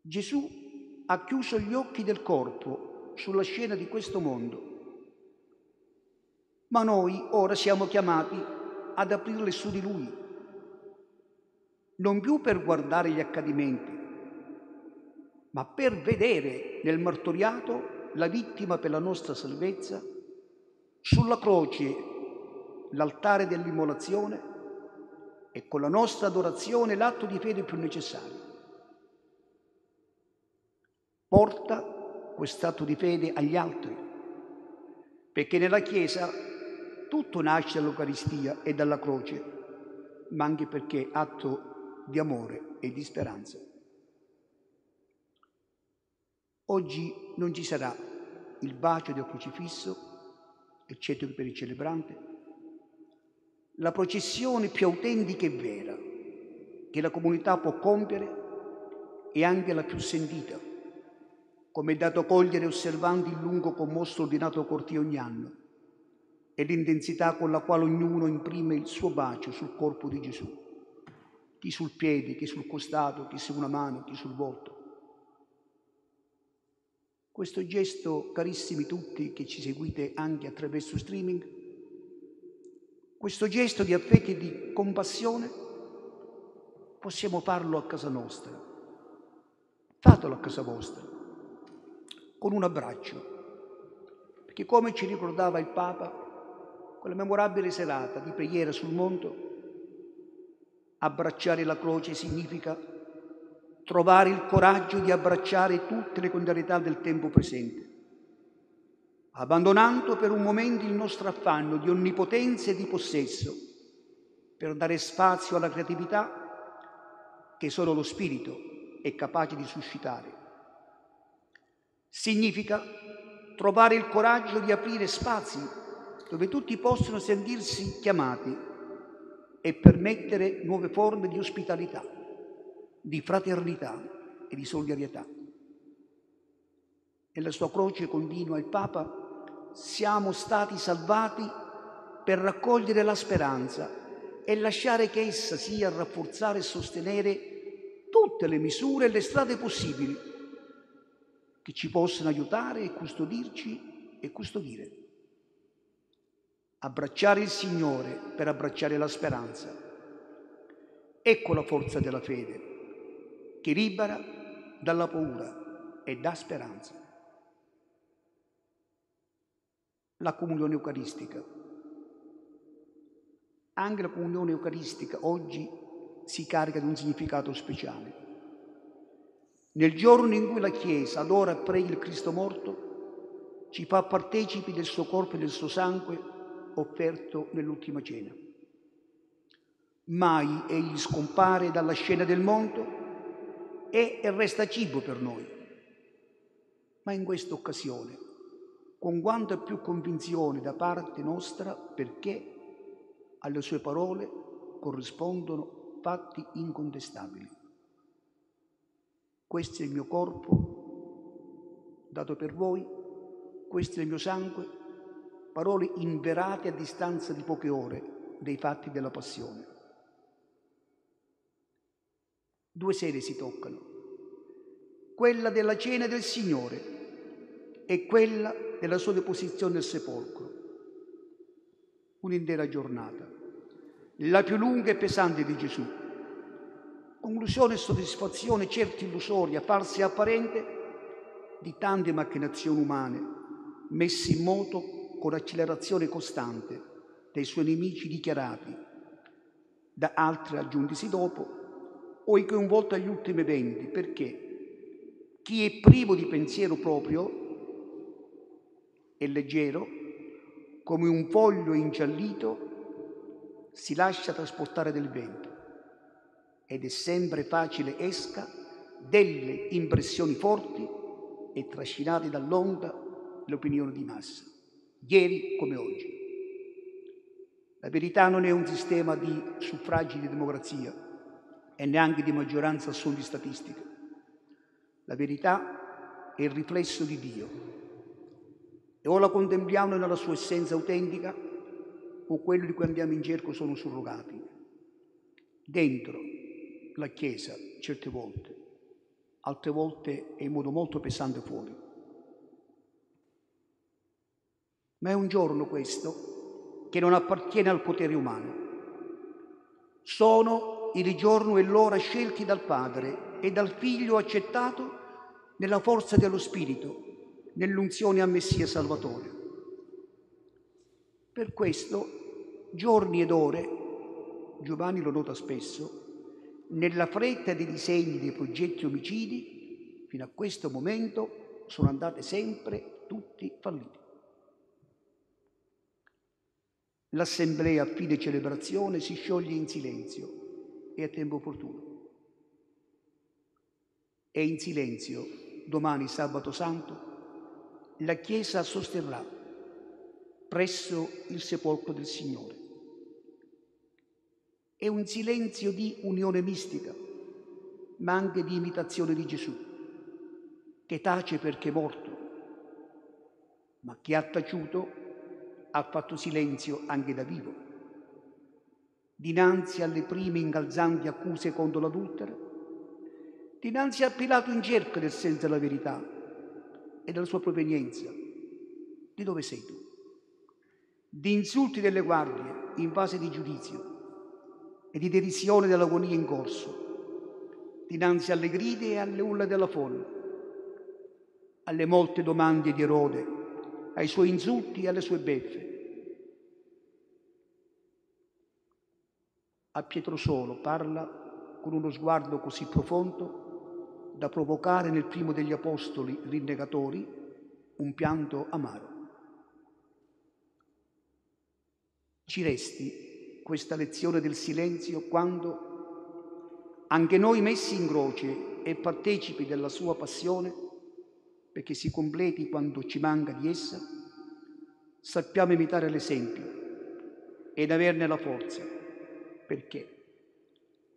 Gesù ha chiuso gli occhi del corpo sulla scena di questo mondo, ma noi ora siamo chiamati ad aprirle su di Lui, non più per guardare gli accadimenti, ma per vedere nel martoriato la vittima per la nostra salvezza, sulla croce l'altare dell'immolazione e con la nostra adorazione l'atto di fede più necessario porta quest'atto di fede agli altri, perché nella Chiesa tutto nasce dall'Eucaristia e dalla croce, ma anche perché atto di amore e di speranza. Oggi non ci sarà il bacio del crocifisso, eccetto per il celebrante, la processione più autentica e vera che la comunità può compiere e anche la più sentita come è dato cogliere osservando il lungo commosso ordinato cortile ogni anno, e l'intensità con la quale ognuno imprime il suo bacio sul corpo di Gesù, chi sul piede, chi sul costato, chi su una mano, chi sul volto. Questo gesto, carissimi tutti che ci seguite anche attraverso streaming, questo gesto di affetto e di compassione, possiamo farlo a casa nostra. Fatelo a casa vostra con un abbraccio. Perché come ci ricordava il Papa, quella memorabile serata di preghiera sul monte, abbracciare la croce significa trovare il coraggio di abbracciare tutte le contrarietà del tempo presente, abbandonando per un momento il nostro affanno di onnipotenza e di possesso, per dare spazio alla creatività che solo lo Spirito è capace di suscitare. Significa trovare il coraggio di aprire spazi dove tutti possono sentirsi chiamati e permettere nuove forme di ospitalità, di fraternità e di solidarietà. Nella sua croce continua il Papa, siamo stati salvati per raccogliere la speranza e lasciare che essa sia a rafforzare e sostenere tutte le misure e le strade possibili che ci possono aiutare e custodirci e custodire. Abbracciare il Signore per abbracciare la speranza. Ecco la forza della fede che libera dalla paura e dà speranza. La comunione eucaristica. Anche la comunione eucaristica oggi si carica di un significato speciale. Nel giorno in cui la Chiesa adora e prega il Cristo morto, ci fa partecipi del suo corpo e del suo sangue offerto nell'ultima cena. Mai egli scompare dalla scena del mondo e resta cibo per noi. Ma in questa occasione, con quanta più convinzione da parte nostra, perché alle sue parole corrispondono fatti incontestabili. Questo è il mio corpo dato per voi, questo è il mio sangue, parole inverate a distanza di poche ore dei fatti della passione. Due sere si toccano, quella della cena del Signore e quella della sua deposizione nel sepolcro. Un'intera giornata, la più lunga e pesante di Gesù. Conclusione e soddisfazione certo illusoria, falsa e apparente, di tante macchinazioni umane messe in moto con accelerazione costante dai suoi nemici dichiarati, da altri aggiuntisi dopo, o è coinvolto agli ultimi eventi, perché chi è privo di pensiero proprio è leggero, come un foglio ingiallito, si lascia trasportare del vento ed è sempre facile esca delle impressioni forti e trascinate dall'onda l'opinione di massa, ieri come oggi. La verità non è un sistema di suffragi di democrazia, e neanche di maggioranza assoluta statistica. La verità è il riflesso di Dio e o la contempliamo nella sua essenza autentica o quello di cui andiamo in cerco sono surrogati. Dentro la Chiesa certe volte, altre volte è in modo molto pesante fuori. Ma è un giorno questo che non appartiene al potere umano. Sono il giorno e l'ora scelti dal Padre e dal Figlio accettato nella forza dello Spirito, nell'unzione a Messia Salvatore. Per questo, giorni ed ore, Giovanni lo nota spesso, nella fretta dei disegni dei progetti omicidi, fino a questo momento sono andate sempre tutti falliti. L'assemblea a fine celebrazione si scioglie in silenzio e a tempo opportuno. E in silenzio, domani sabato santo, la Chiesa sosterrà presso il sepolcro del Signore. È un silenzio di unione mistica, ma anche di imitazione di Gesù, che tace perché è morto, ma chi ha taciuto ha fatto silenzio anche da vivo dinanzi alle prime incalzanti accuse contro l'adultera, dinanzi a Pilato in cerca del senso della verità e della sua provenienza. Di dove sei tu? Di insulti delle guardie in fase di giudizio e di derisione dell'agonia in corso, dinanzi alle gride e alle urla della folla, alle molte domande di Erode, ai suoi insulti e alle sue beffe A Pietro solo parla con uno sguardo così profondo da provocare nel primo degli apostoli rinnegatori un pianto amaro. Ci resti questa lezione del silenzio quando anche noi messi in croce e partecipi della sua passione, perché si completi quando ci manca di essa, sappiamo imitare l'esempio ed averne la forza perché?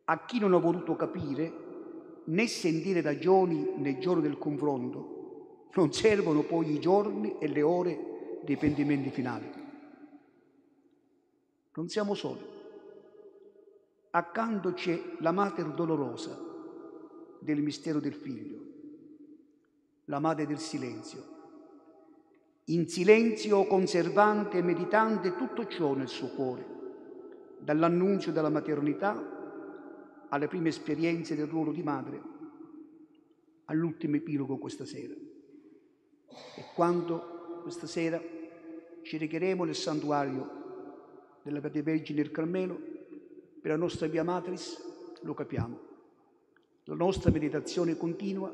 A chi non ha voluto capire né sentire ragioni nel giorno del confronto, non servono poi i giorni e le ore dei pentimenti finali. Non siamo soli. Accanto c'è la Mater dolorosa del mistero del Figlio, la Madre del silenzio. In silenzio conservante e meditante tutto ciò nel suo cuore dall'annunzio della maternità alle prime esperienze del ruolo di madre, all'ultimo epilogo questa sera. E quando questa sera ci regheremo nel santuario della Beate Vergine del Carmelo per la nostra via Matris, lo capiamo. La nostra meditazione continua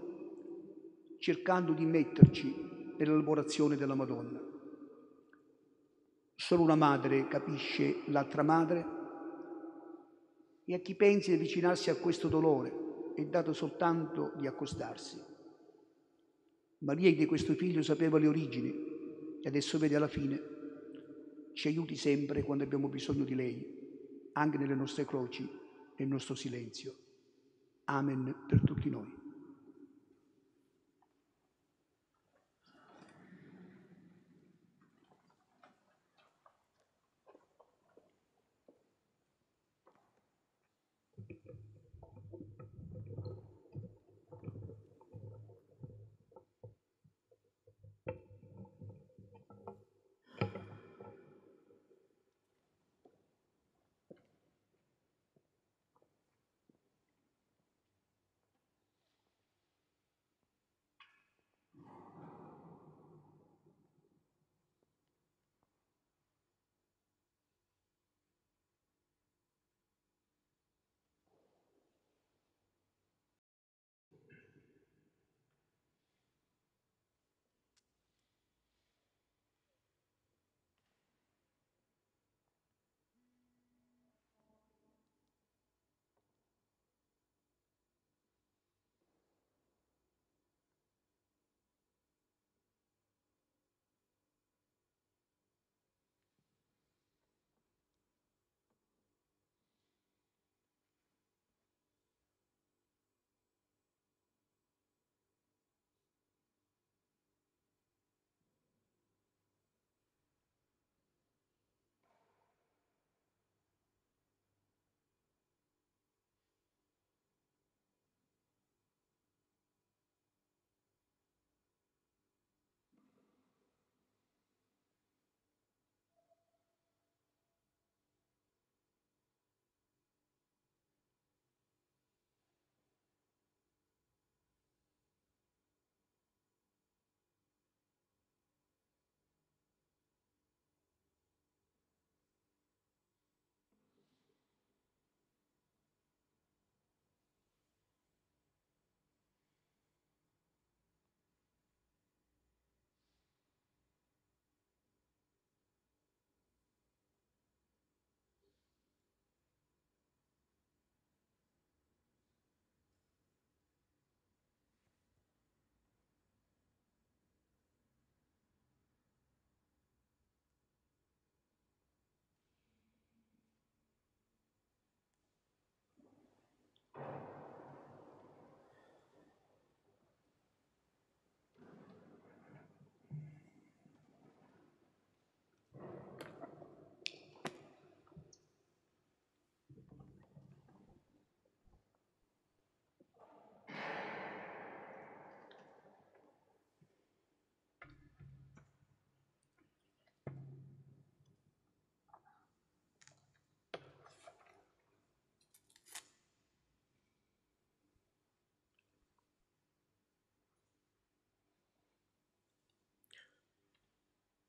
cercando di metterci nell'elaborazione della Madonna. Solo una madre capisce l'altra madre e a chi pensi di avvicinarsi a questo dolore è dato soltanto di accostarsi. Maria di questo figlio sapeva le origini e adesso vede alla fine ci aiuti sempre quando abbiamo bisogno di lei, anche nelle nostre croci, nel nostro silenzio. Amen per tutti noi.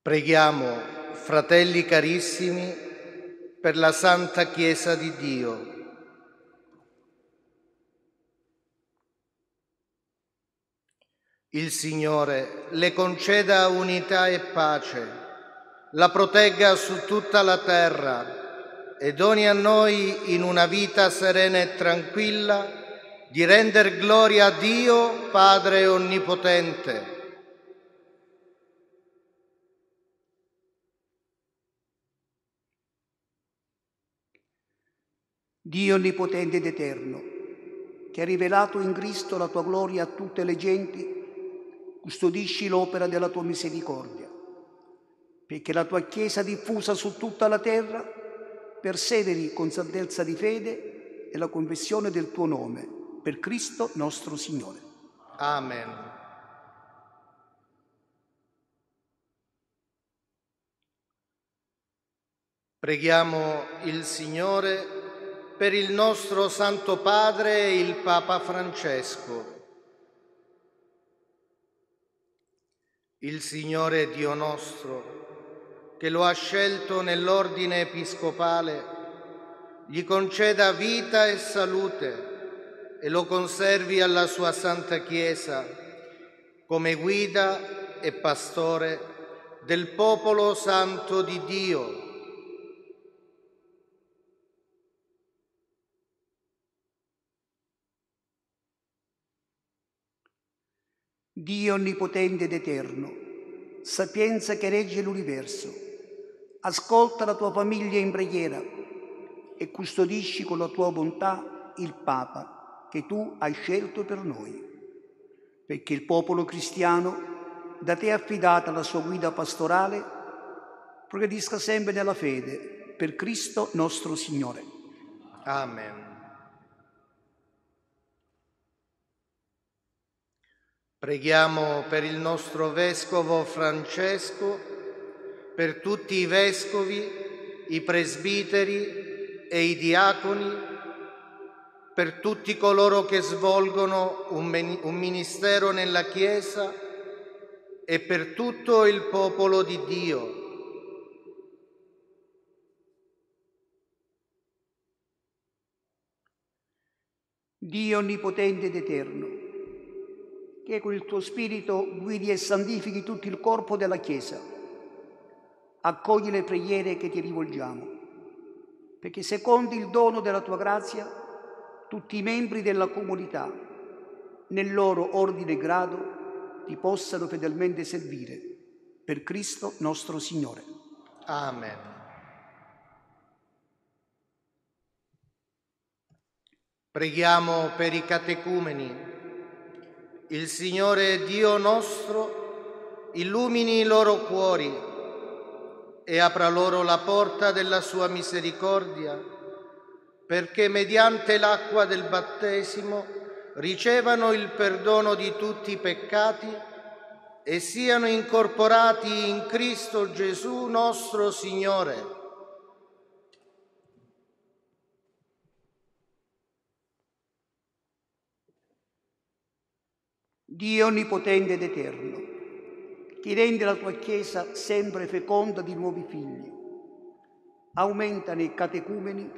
Preghiamo, fratelli carissimi, per la Santa Chiesa di Dio. Il Signore le conceda unità e pace, la protegga su tutta la terra e doni a noi in una vita serena e tranquilla di render gloria a Dio Padre Onnipotente Dio onnipotente ed eterno, che ha rivelato in Cristo la tua gloria a tutte le genti, custodisci l'opera della tua misericordia, perché la tua Chiesa diffusa su tutta la terra perseveri con salvezza di fede e la confessione del tuo nome, per Cristo nostro Signore. Amen. Preghiamo il Signore per il nostro Santo Padre, il Papa Francesco. Il Signore Dio nostro, che lo ha scelto nell'ordine episcopale, gli conceda vita e salute e lo conservi alla sua santa Chiesa come guida e pastore del popolo santo di Dio. Dio onnipotente ed eterno, sapienza che regge l'universo, ascolta la tua famiglia in preghiera e custodisci con la tua bontà il Papa che tu hai scelto per noi, perché il popolo cristiano da te affidata la sua guida pastorale, progredisca sempre nella fede, per Cristo nostro Signore. Amen. Preghiamo per il nostro Vescovo Francesco, per tutti i Vescovi, i Presbiteri e i Diaconi, per tutti coloro che svolgono un, ministero nella Chiesa, e per tutto il popolo di Dio. Dio onnipotente ed eterno, che con il tuo Spirito guidi e santifichi tutto il corpo della Chiesa, accogli le preghiere che ti rivolgiamo, perché secondo il dono della tua grazia, tutti i membri della comunità, nel loro ordine e grado, ti possano fedelmente servire. Per Cristo nostro Signore. Amen. Preghiamo per i catecumeni. Il Signore Dio nostro illumini i loro cuori e apra loro la porta della sua misericordia, perché mediante l'acqua del battesimo ricevano il perdono di tutti i peccati e siano incorporati in Cristo Gesù nostro Signore. Dio onnipotente ed eterno, che rende la tua Chiesa sempre feconda di nuovi figli, aumenta nei catecumeni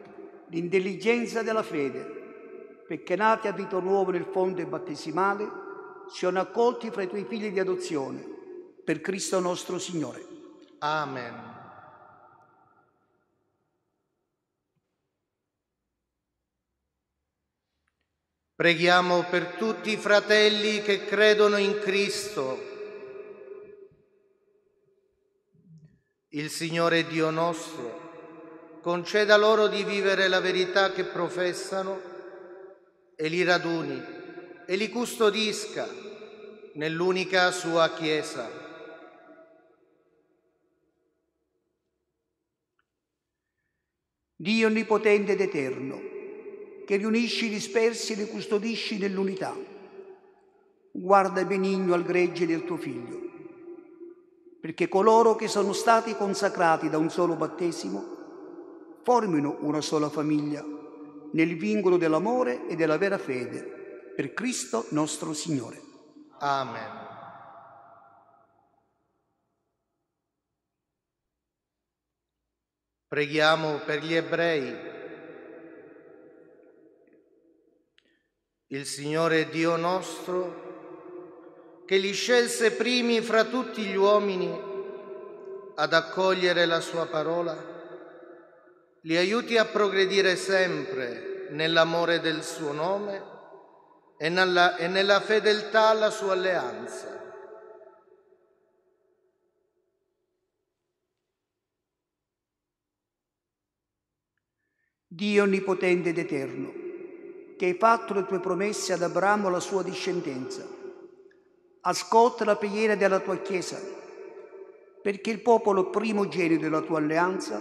l'intelligenza della fede perché nati a vita nuova nel fondo battesimale, siano accolti fra i tuoi figli di adozione, per Cristo nostro Signore. Amen. Preghiamo per tutti i fratelli che credono in Cristo. Il Signore Dio nostro conceda loro di vivere la verità che professano e li raduni e li custodisca nell'unica sua Chiesa. Dio onnipotente ed eterno, che riunisci i dispersi e li custodisci nell'unità, guarda benigno al gregge del tuo Figlio, perché coloro che sono stati consacrati da un solo battesimo formino una sola famiglia nel vincolo dell'amore e della vera fede, per Cristo nostro Signore. Amen. Preghiamo per gli ebrei. Il Signore Dio nostro, che li scelse primi fra tutti gli uomini ad accogliere la sua parola, li aiuti a progredire sempre nell'amore del suo nome e nella, e nella fedeltà alla sua alleanza. Dio onnipotente ed eterno, che hai fatto le tue promesse ad Abramo e alla sua discendenza, ascolta la preghiera della tua Chiesa, perché il popolo primogenito della tua alleanza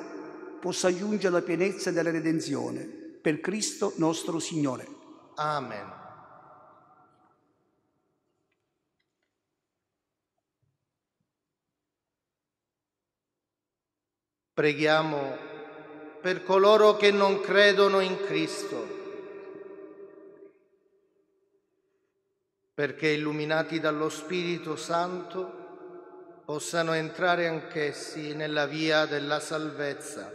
possa giungere alla pienezza della redenzione per Cristo nostro Signore. Amen. Preghiamo per coloro che non credono in Cristo, perché illuminati dallo Spirito Santo possano entrare anch'essi nella via della salvezza.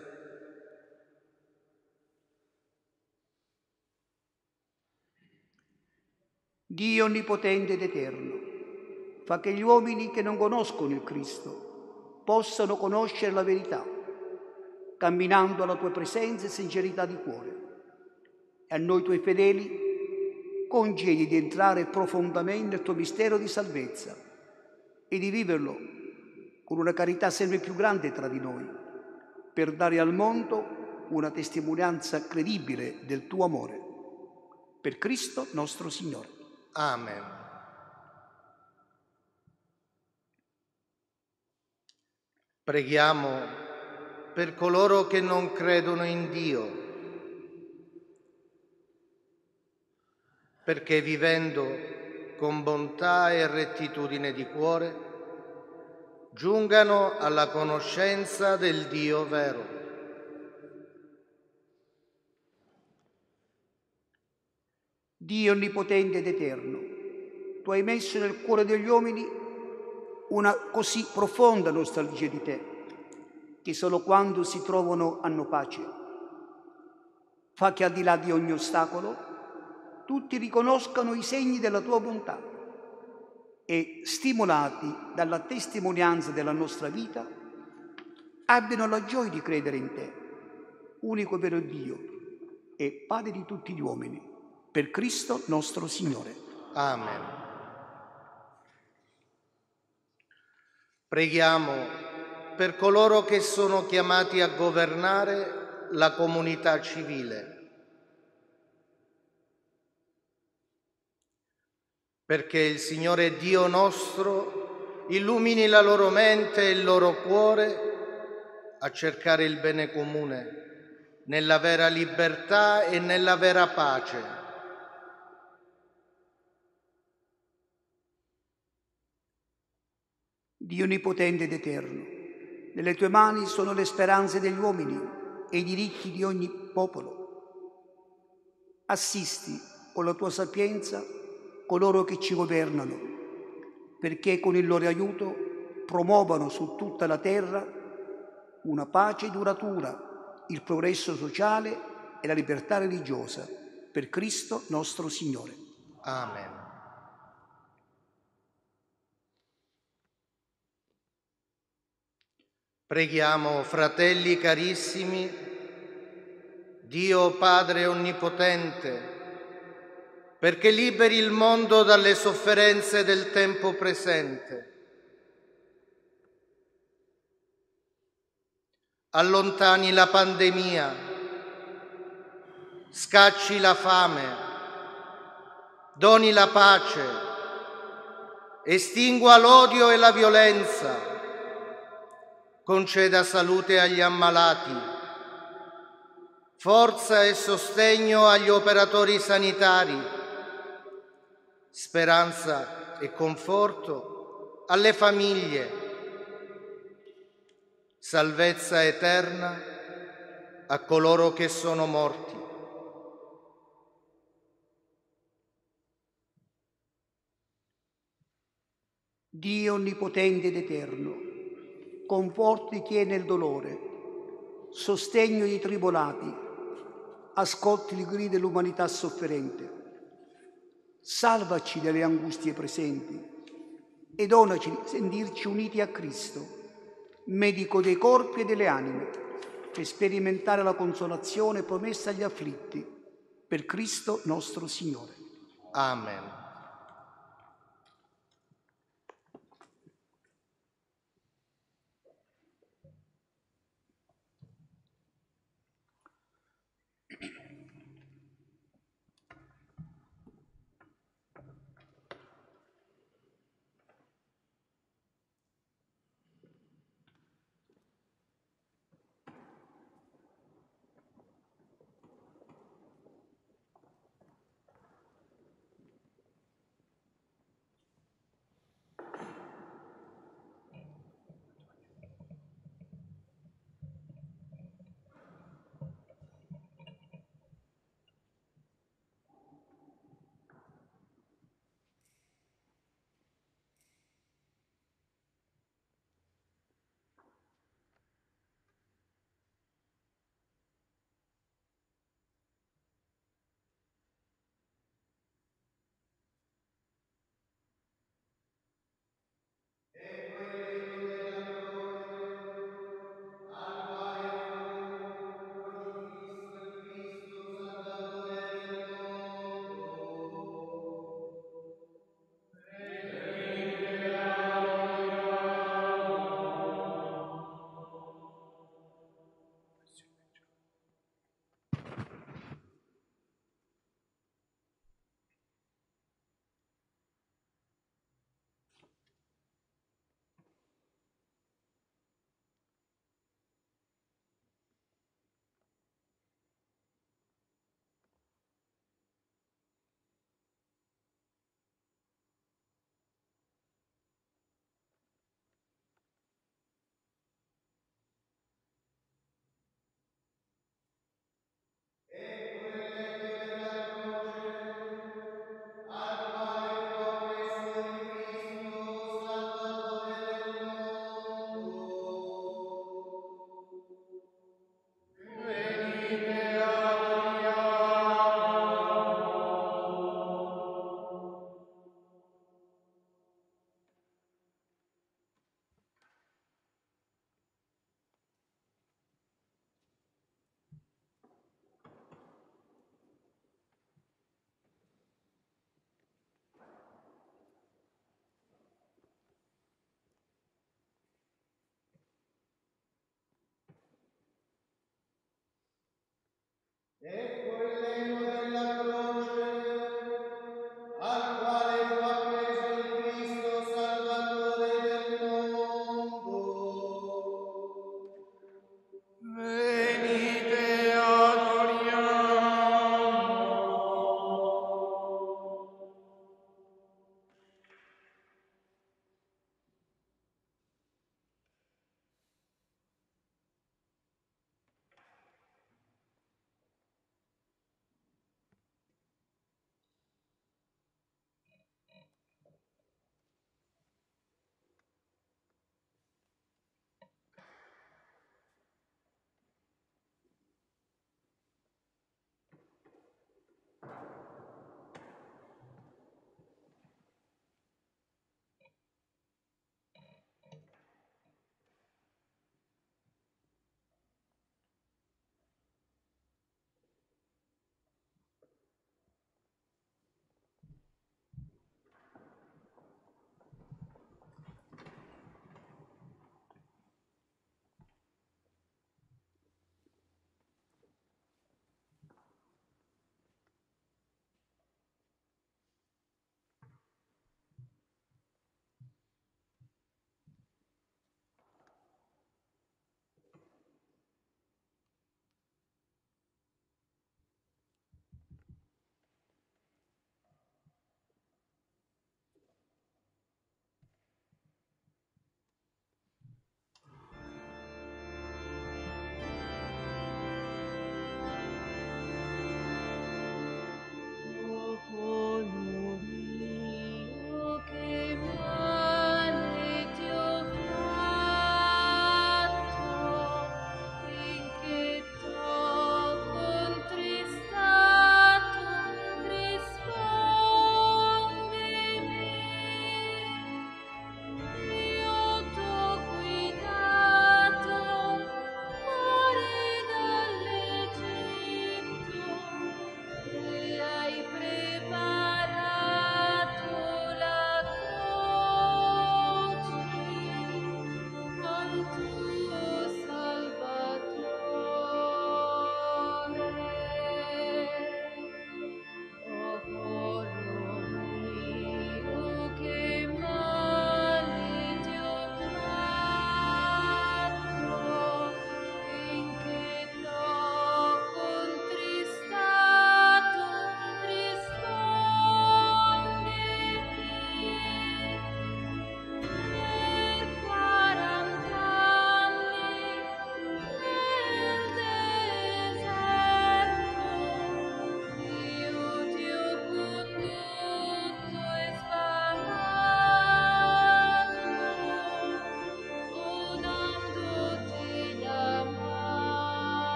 Dio Onnipotente ed Eterno, fa che gli uomini che non conoscono il Cristo possano conoscere la verità, camminando alla tua presenza e sincerità di cuore. E a noi tuoi fedeli, concedi di entrare profondamente nel tuo mistero di salvezza e di viverlo con una carità sempre più grande tra di noi, per dare al mondo una testimonianza credibile del tuo amore. Per Cristo nostro Signore. Amen. Preghiamo per coloro che non credono in Dio, perché vivendo con bontà e rettitudine di cuore, giungano alla conoscenza del Dio vero. Dio onnipotente ed eterno, tu hai messo nel cuore degli uomini una così profonda nostalgia di te, che solo quando si trovano hanno pace. Fa che al di là di ogni ostacolo tutti riconoscano i segni della tua bontà e, stimolati dalla testimonianza della nostra vita, abbiano la gioia di credere in te, unico vero Dio e Padre di tutti gli uomini per Cristo nostro Signore. Amen. Preghiamo per coloro che sono chiamati a governare la comunità civile, perché il Signore Dio nostro illumini la loro mente e il loro cuore a cercare il bene comune nella vera libertà e nella vera pace Dio onnipotente ed eterno, nelle tue mani sono le speranze degli uomini e i diritti di ogni popolo. Assisti con la tua sapienza coloro che ci governano, perché con il loro aiuto promuovano su tutta la terra una pace duratura, il progresso sociale e la libertà religiosa, per Cristo nostro Signore. Amen. Preghiamo, fratelli carissimi, Dio Padre Onnipotente, perché liberi il mondo dalle sofferenze del tempo presente. Allontani la pandemia, scacci la fame, doni la pace, estingua l'odio e la violenza conceda salute agli ammalati, forza e sostegno agli operatori sanitari, speranza e conforto alle famiglie, salvezza eterna a coloro che sono morti. Dio onnipotente ed eterno, conforti chi è nel dolore, sostegno i tribolati, ascolti le grida dell'umanità sofferente. Salvaci dalle angustie presenti e donaci di sentirci uniti a Cristo, medico dei corpi e delle anime, per sperimentare la consolazione promessa agli afflitti, per Cristo nostro Signore. Amen.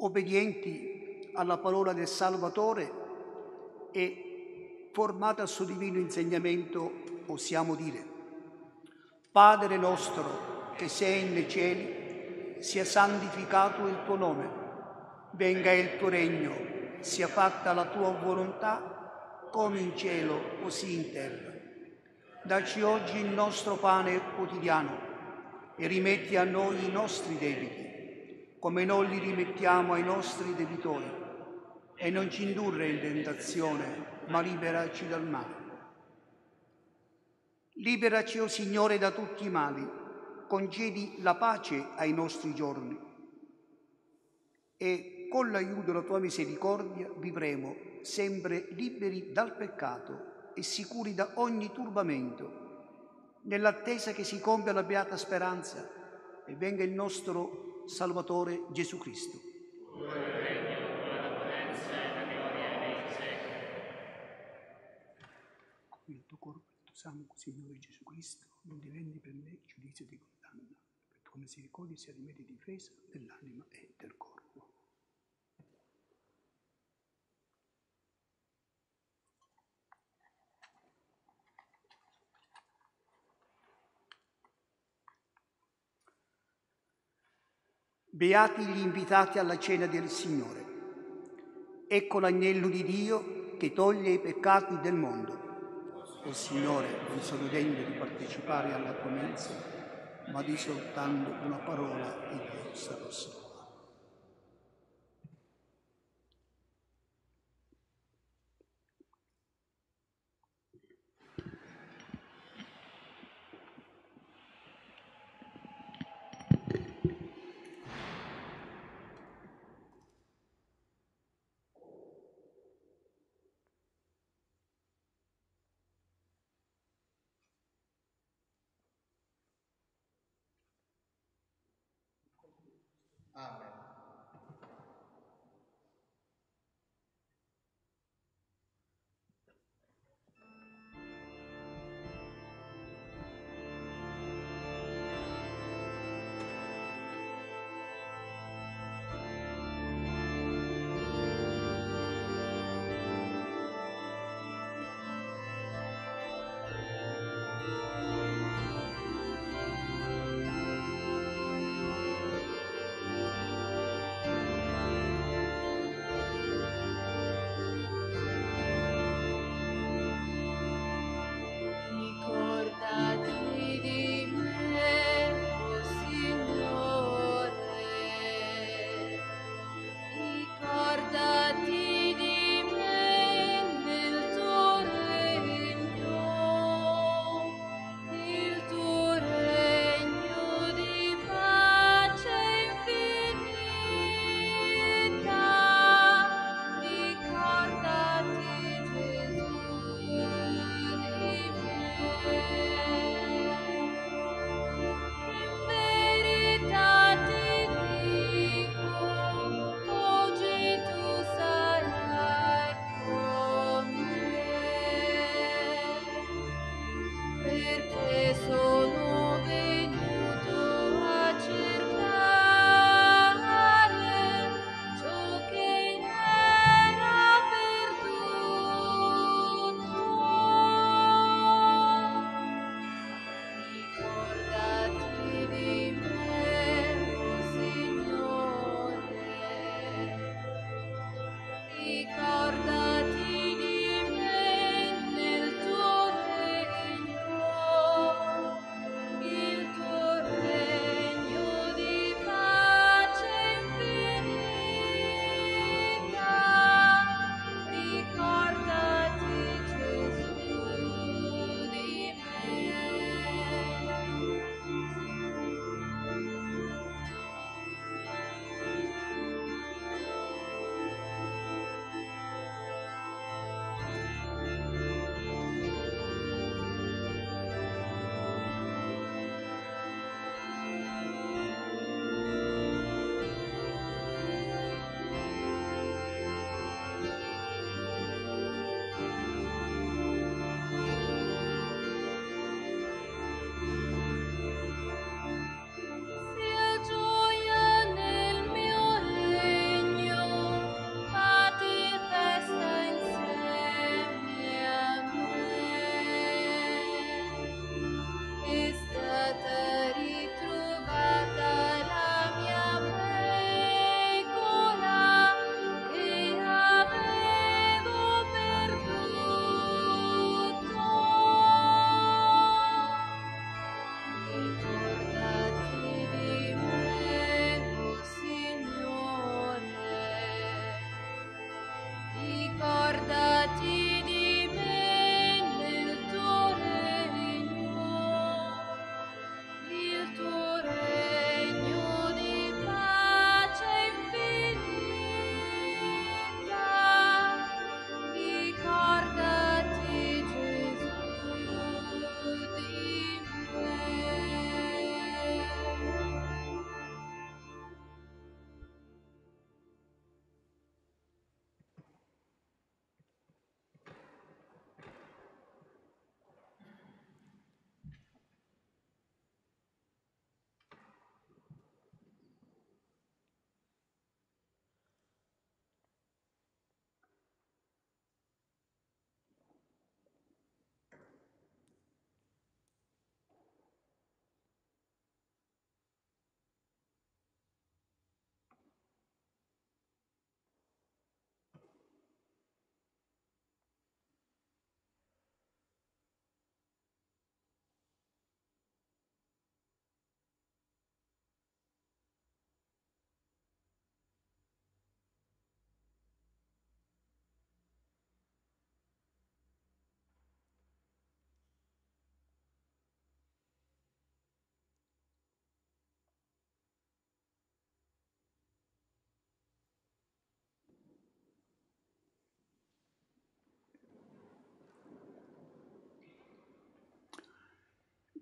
Obbedienti alla parola del Salvatore e formata al suo divino insegnamento, possiamo dire, Padre nostro che sei nei cieli, sia santificato il tuo nome, venga il tuo regno, sia fatta la tua volontà, come in cielo, così in terra. Dacci oggi il nostro pane quotidiano e rimetti a noi i nostri debiti, come noi li rimettiamo ai nostri debitori, e non ci indurre in tentazione, ma liberaci dal male. Liberaci, o oh Signore, da tutti i mali, concedi la pace ai nostri giorni e con l'aiuto della tua misericordia vivremo sempre liberi dal peccato e sicuri da ogni turbamento nell'attesa che si compia la beata speranza e venga il nostro Salvatore Gesù Cristo. Con il tuo corpo e il tuo sangue, Signore Gesù Cristo, non diventi per me giudizio di condanna, per tua misericordia sia rimedio di difesa dell'anima e del corpo. Beati gli invitati alla cena del Signore. Ecco l'agnello di Dio che toglie i peccati del mondo. O Signore, non sono degno di partecipare alla tua ma di soltanto una parola e Dio sarò solo.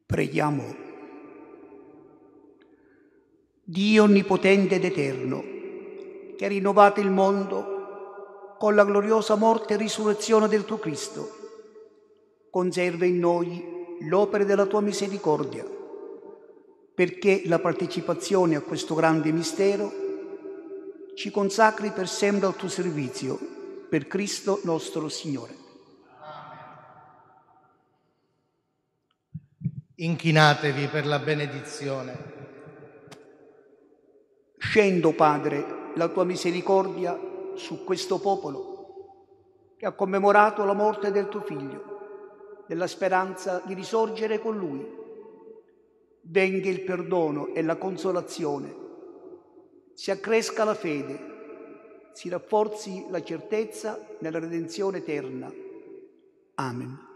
Preghiamo. Dio onnipotente ed eterno, che ha rinnovato il mondo con la gloriosa morte e risurrezione del tuo Cristo, conserva in noi l'opera della tua misericordia, perché la partecipazione a questo grande mistero ci consacri per sempre al tuo servizio, per Cristo nostro Signore. Inchinatevi per la benedizione. Scendo, Padre, la tua misericordia su questo popolo che ha commemorato la morte del tuo figlio, nella speranza di risorgere con lui. Venga il perdono e la consolazione, si accresca la fede, si rafforzi la certezza nella redenzione eterna. Amen.